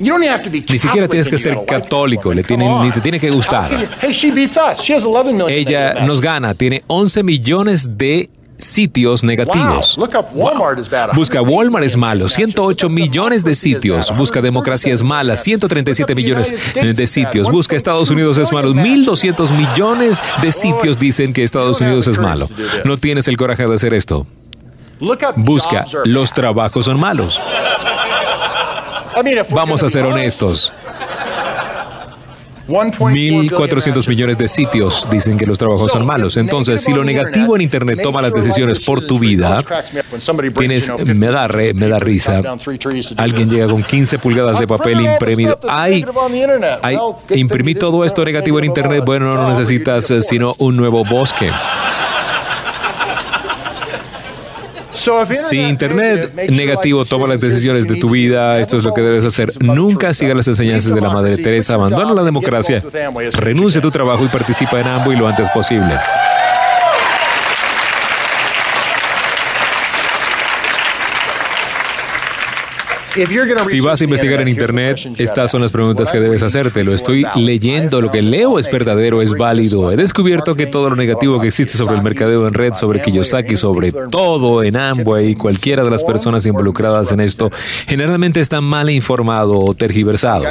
Ni siquiera tienes que ser católico, le ni te tiene que gustar. Ella nos gana, tiene 11 millones de sitios negativos. Busca Walmart es malo, 108 millones de sitios. Busca democracia es mala, 137 millones de sitios. Busca Estados Unidos es malo, 1.200 millones de sitios dicen que Estados Unidos es malo. No tienes el coraje de hacer esto. Busca los trabajos son malos. Vamos a ser honestos. 1.400 millones de sitios dicen que los trabajos son malos. Entonces, si lo negativo en Internet toma las decisiones por tu vida, tienes, me da, me da risa. Alguien llega con 15 pulgadas de papel imprimido. Ay, ay, imprimí todo esto negativo en Internet. Bueno, no necesitas eh, sino un nuevo bosque. Si Internet negativo toma las decisiones de tu vida, esto es lo que debes hacer. Nunca siga las enseñanzas de la Madre Teresa, abandona la democracia, renuncia a tu trabajo y participa en ambos lo antes posible. Si vas a investigar en Internet, estas son las preguntas que debes hacerte. Lo estoy leyendo, lo que leo es verdadero, es válido. He descubierto que todo lo negativo que existe sobre el mercadeo en red, sobre Kiyosaki, sobre todo en Amway y cualquiera de las personas involucradas en esto, generalmente está mal informado o tergiversado.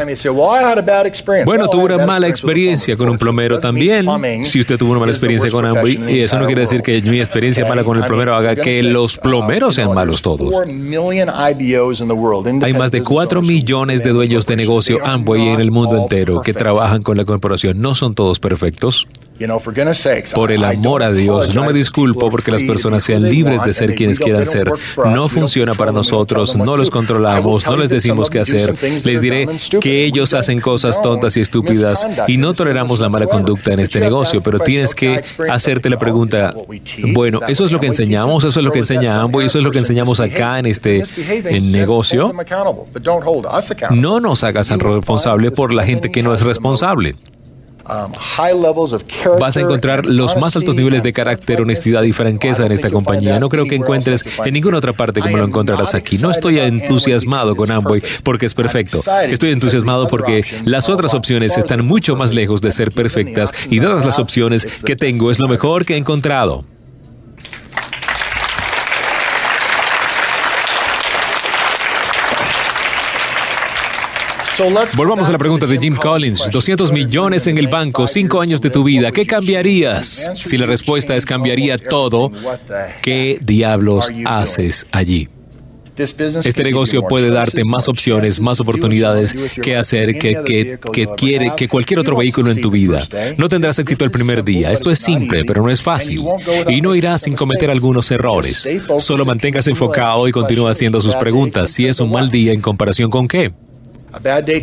Bueno, tuve una mala experiencia con un plomero también. Si usted tuvo una mala experiencia con Amway, y eso no quiere decir que mi experiencia mala con el plomero haga que los plomeros sean malos todos. Hay más de 4 millones de dueños de negocio Amway en el mundo entero que trabajan con la corporación. ¿No son todos perfectos? Por el amor a Dios, no me disculpo porque las personas sean libres de ser quienes quieran ser. No funciona para nosotros, no los controlamos, no les decimos qué hacer. Les diré que ellos hacen cosas tontas y estúpidas y no toleramos la mala conducta en este negocio, pero tienes que hacerte la pregunta, bueno, ¿eso es lo que enseñamos? ¿Eso es lo que enseña Amway? ¿Eso es lo que enseñamos acá en este negocio? No nos hagas responsable por la gente que no es responsable. Um, Vas a encontrar los más altos niveles de carácter, honestidad y franqueza en esta compañía. No creo que encuentres en ninguna otra parte como lo encontrarás aquí. No estoy entusiasmado con Amway porque es perfecto. Estoy entusiasmado porque las otras opciones están mucho más lejos de ser perfectas y dadas las opciones que tengo es lo mejor que he encontrado. Volvamos a la pregunta de Jim Collins. 200 millones en el banco, 5 años de tu vida. ¿Qué cambiarías? Si la respuesta es cambiaría todo, ¿qué diablos haces allí? Este negocio puede darte más opciones, más oportunidades que hacer que, que, quiere que cualquier otro vehículo en tu vida. No tendrás éxito el primer día. Esto es simple, pero no es fácil. Y no irás sin cometer algunos errores. Solo manténgase enfocado y continúa haciendo sus preguntas. Si es un mal día en comparación con qué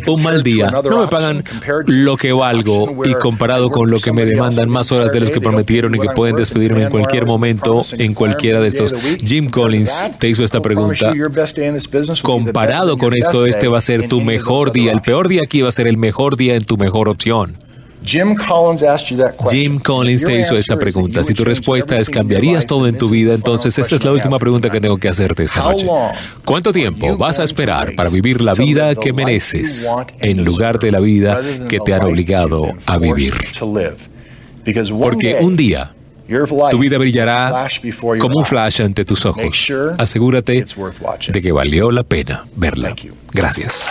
un mal día. No me pagan lo que valgo y comparado con lo que me demandan más horas de los que prometieron y que pueden despedirme en cualquier momento en cualquiera de estos. Jim Collins te hizo esta pregunta. Comparado con esto, este va a ser tu mejor día. El peor día aquí va a ser el mejor día en tu mejor opción. Jim Collins te hizo esta pregunta. Si tu respuesta es cambiarías todo en tu vida, entonces esta es la última pregunta que tengo que hacerte esta noche. ¿Cuánto tiempo vas a esperar para vivir la vida que mereces en lugar de la vida que te han obligado a vivir? Porque un día tu vida brillará como un flash ante tus ojos. Asegúrate de que valió la pena verla. Gracias.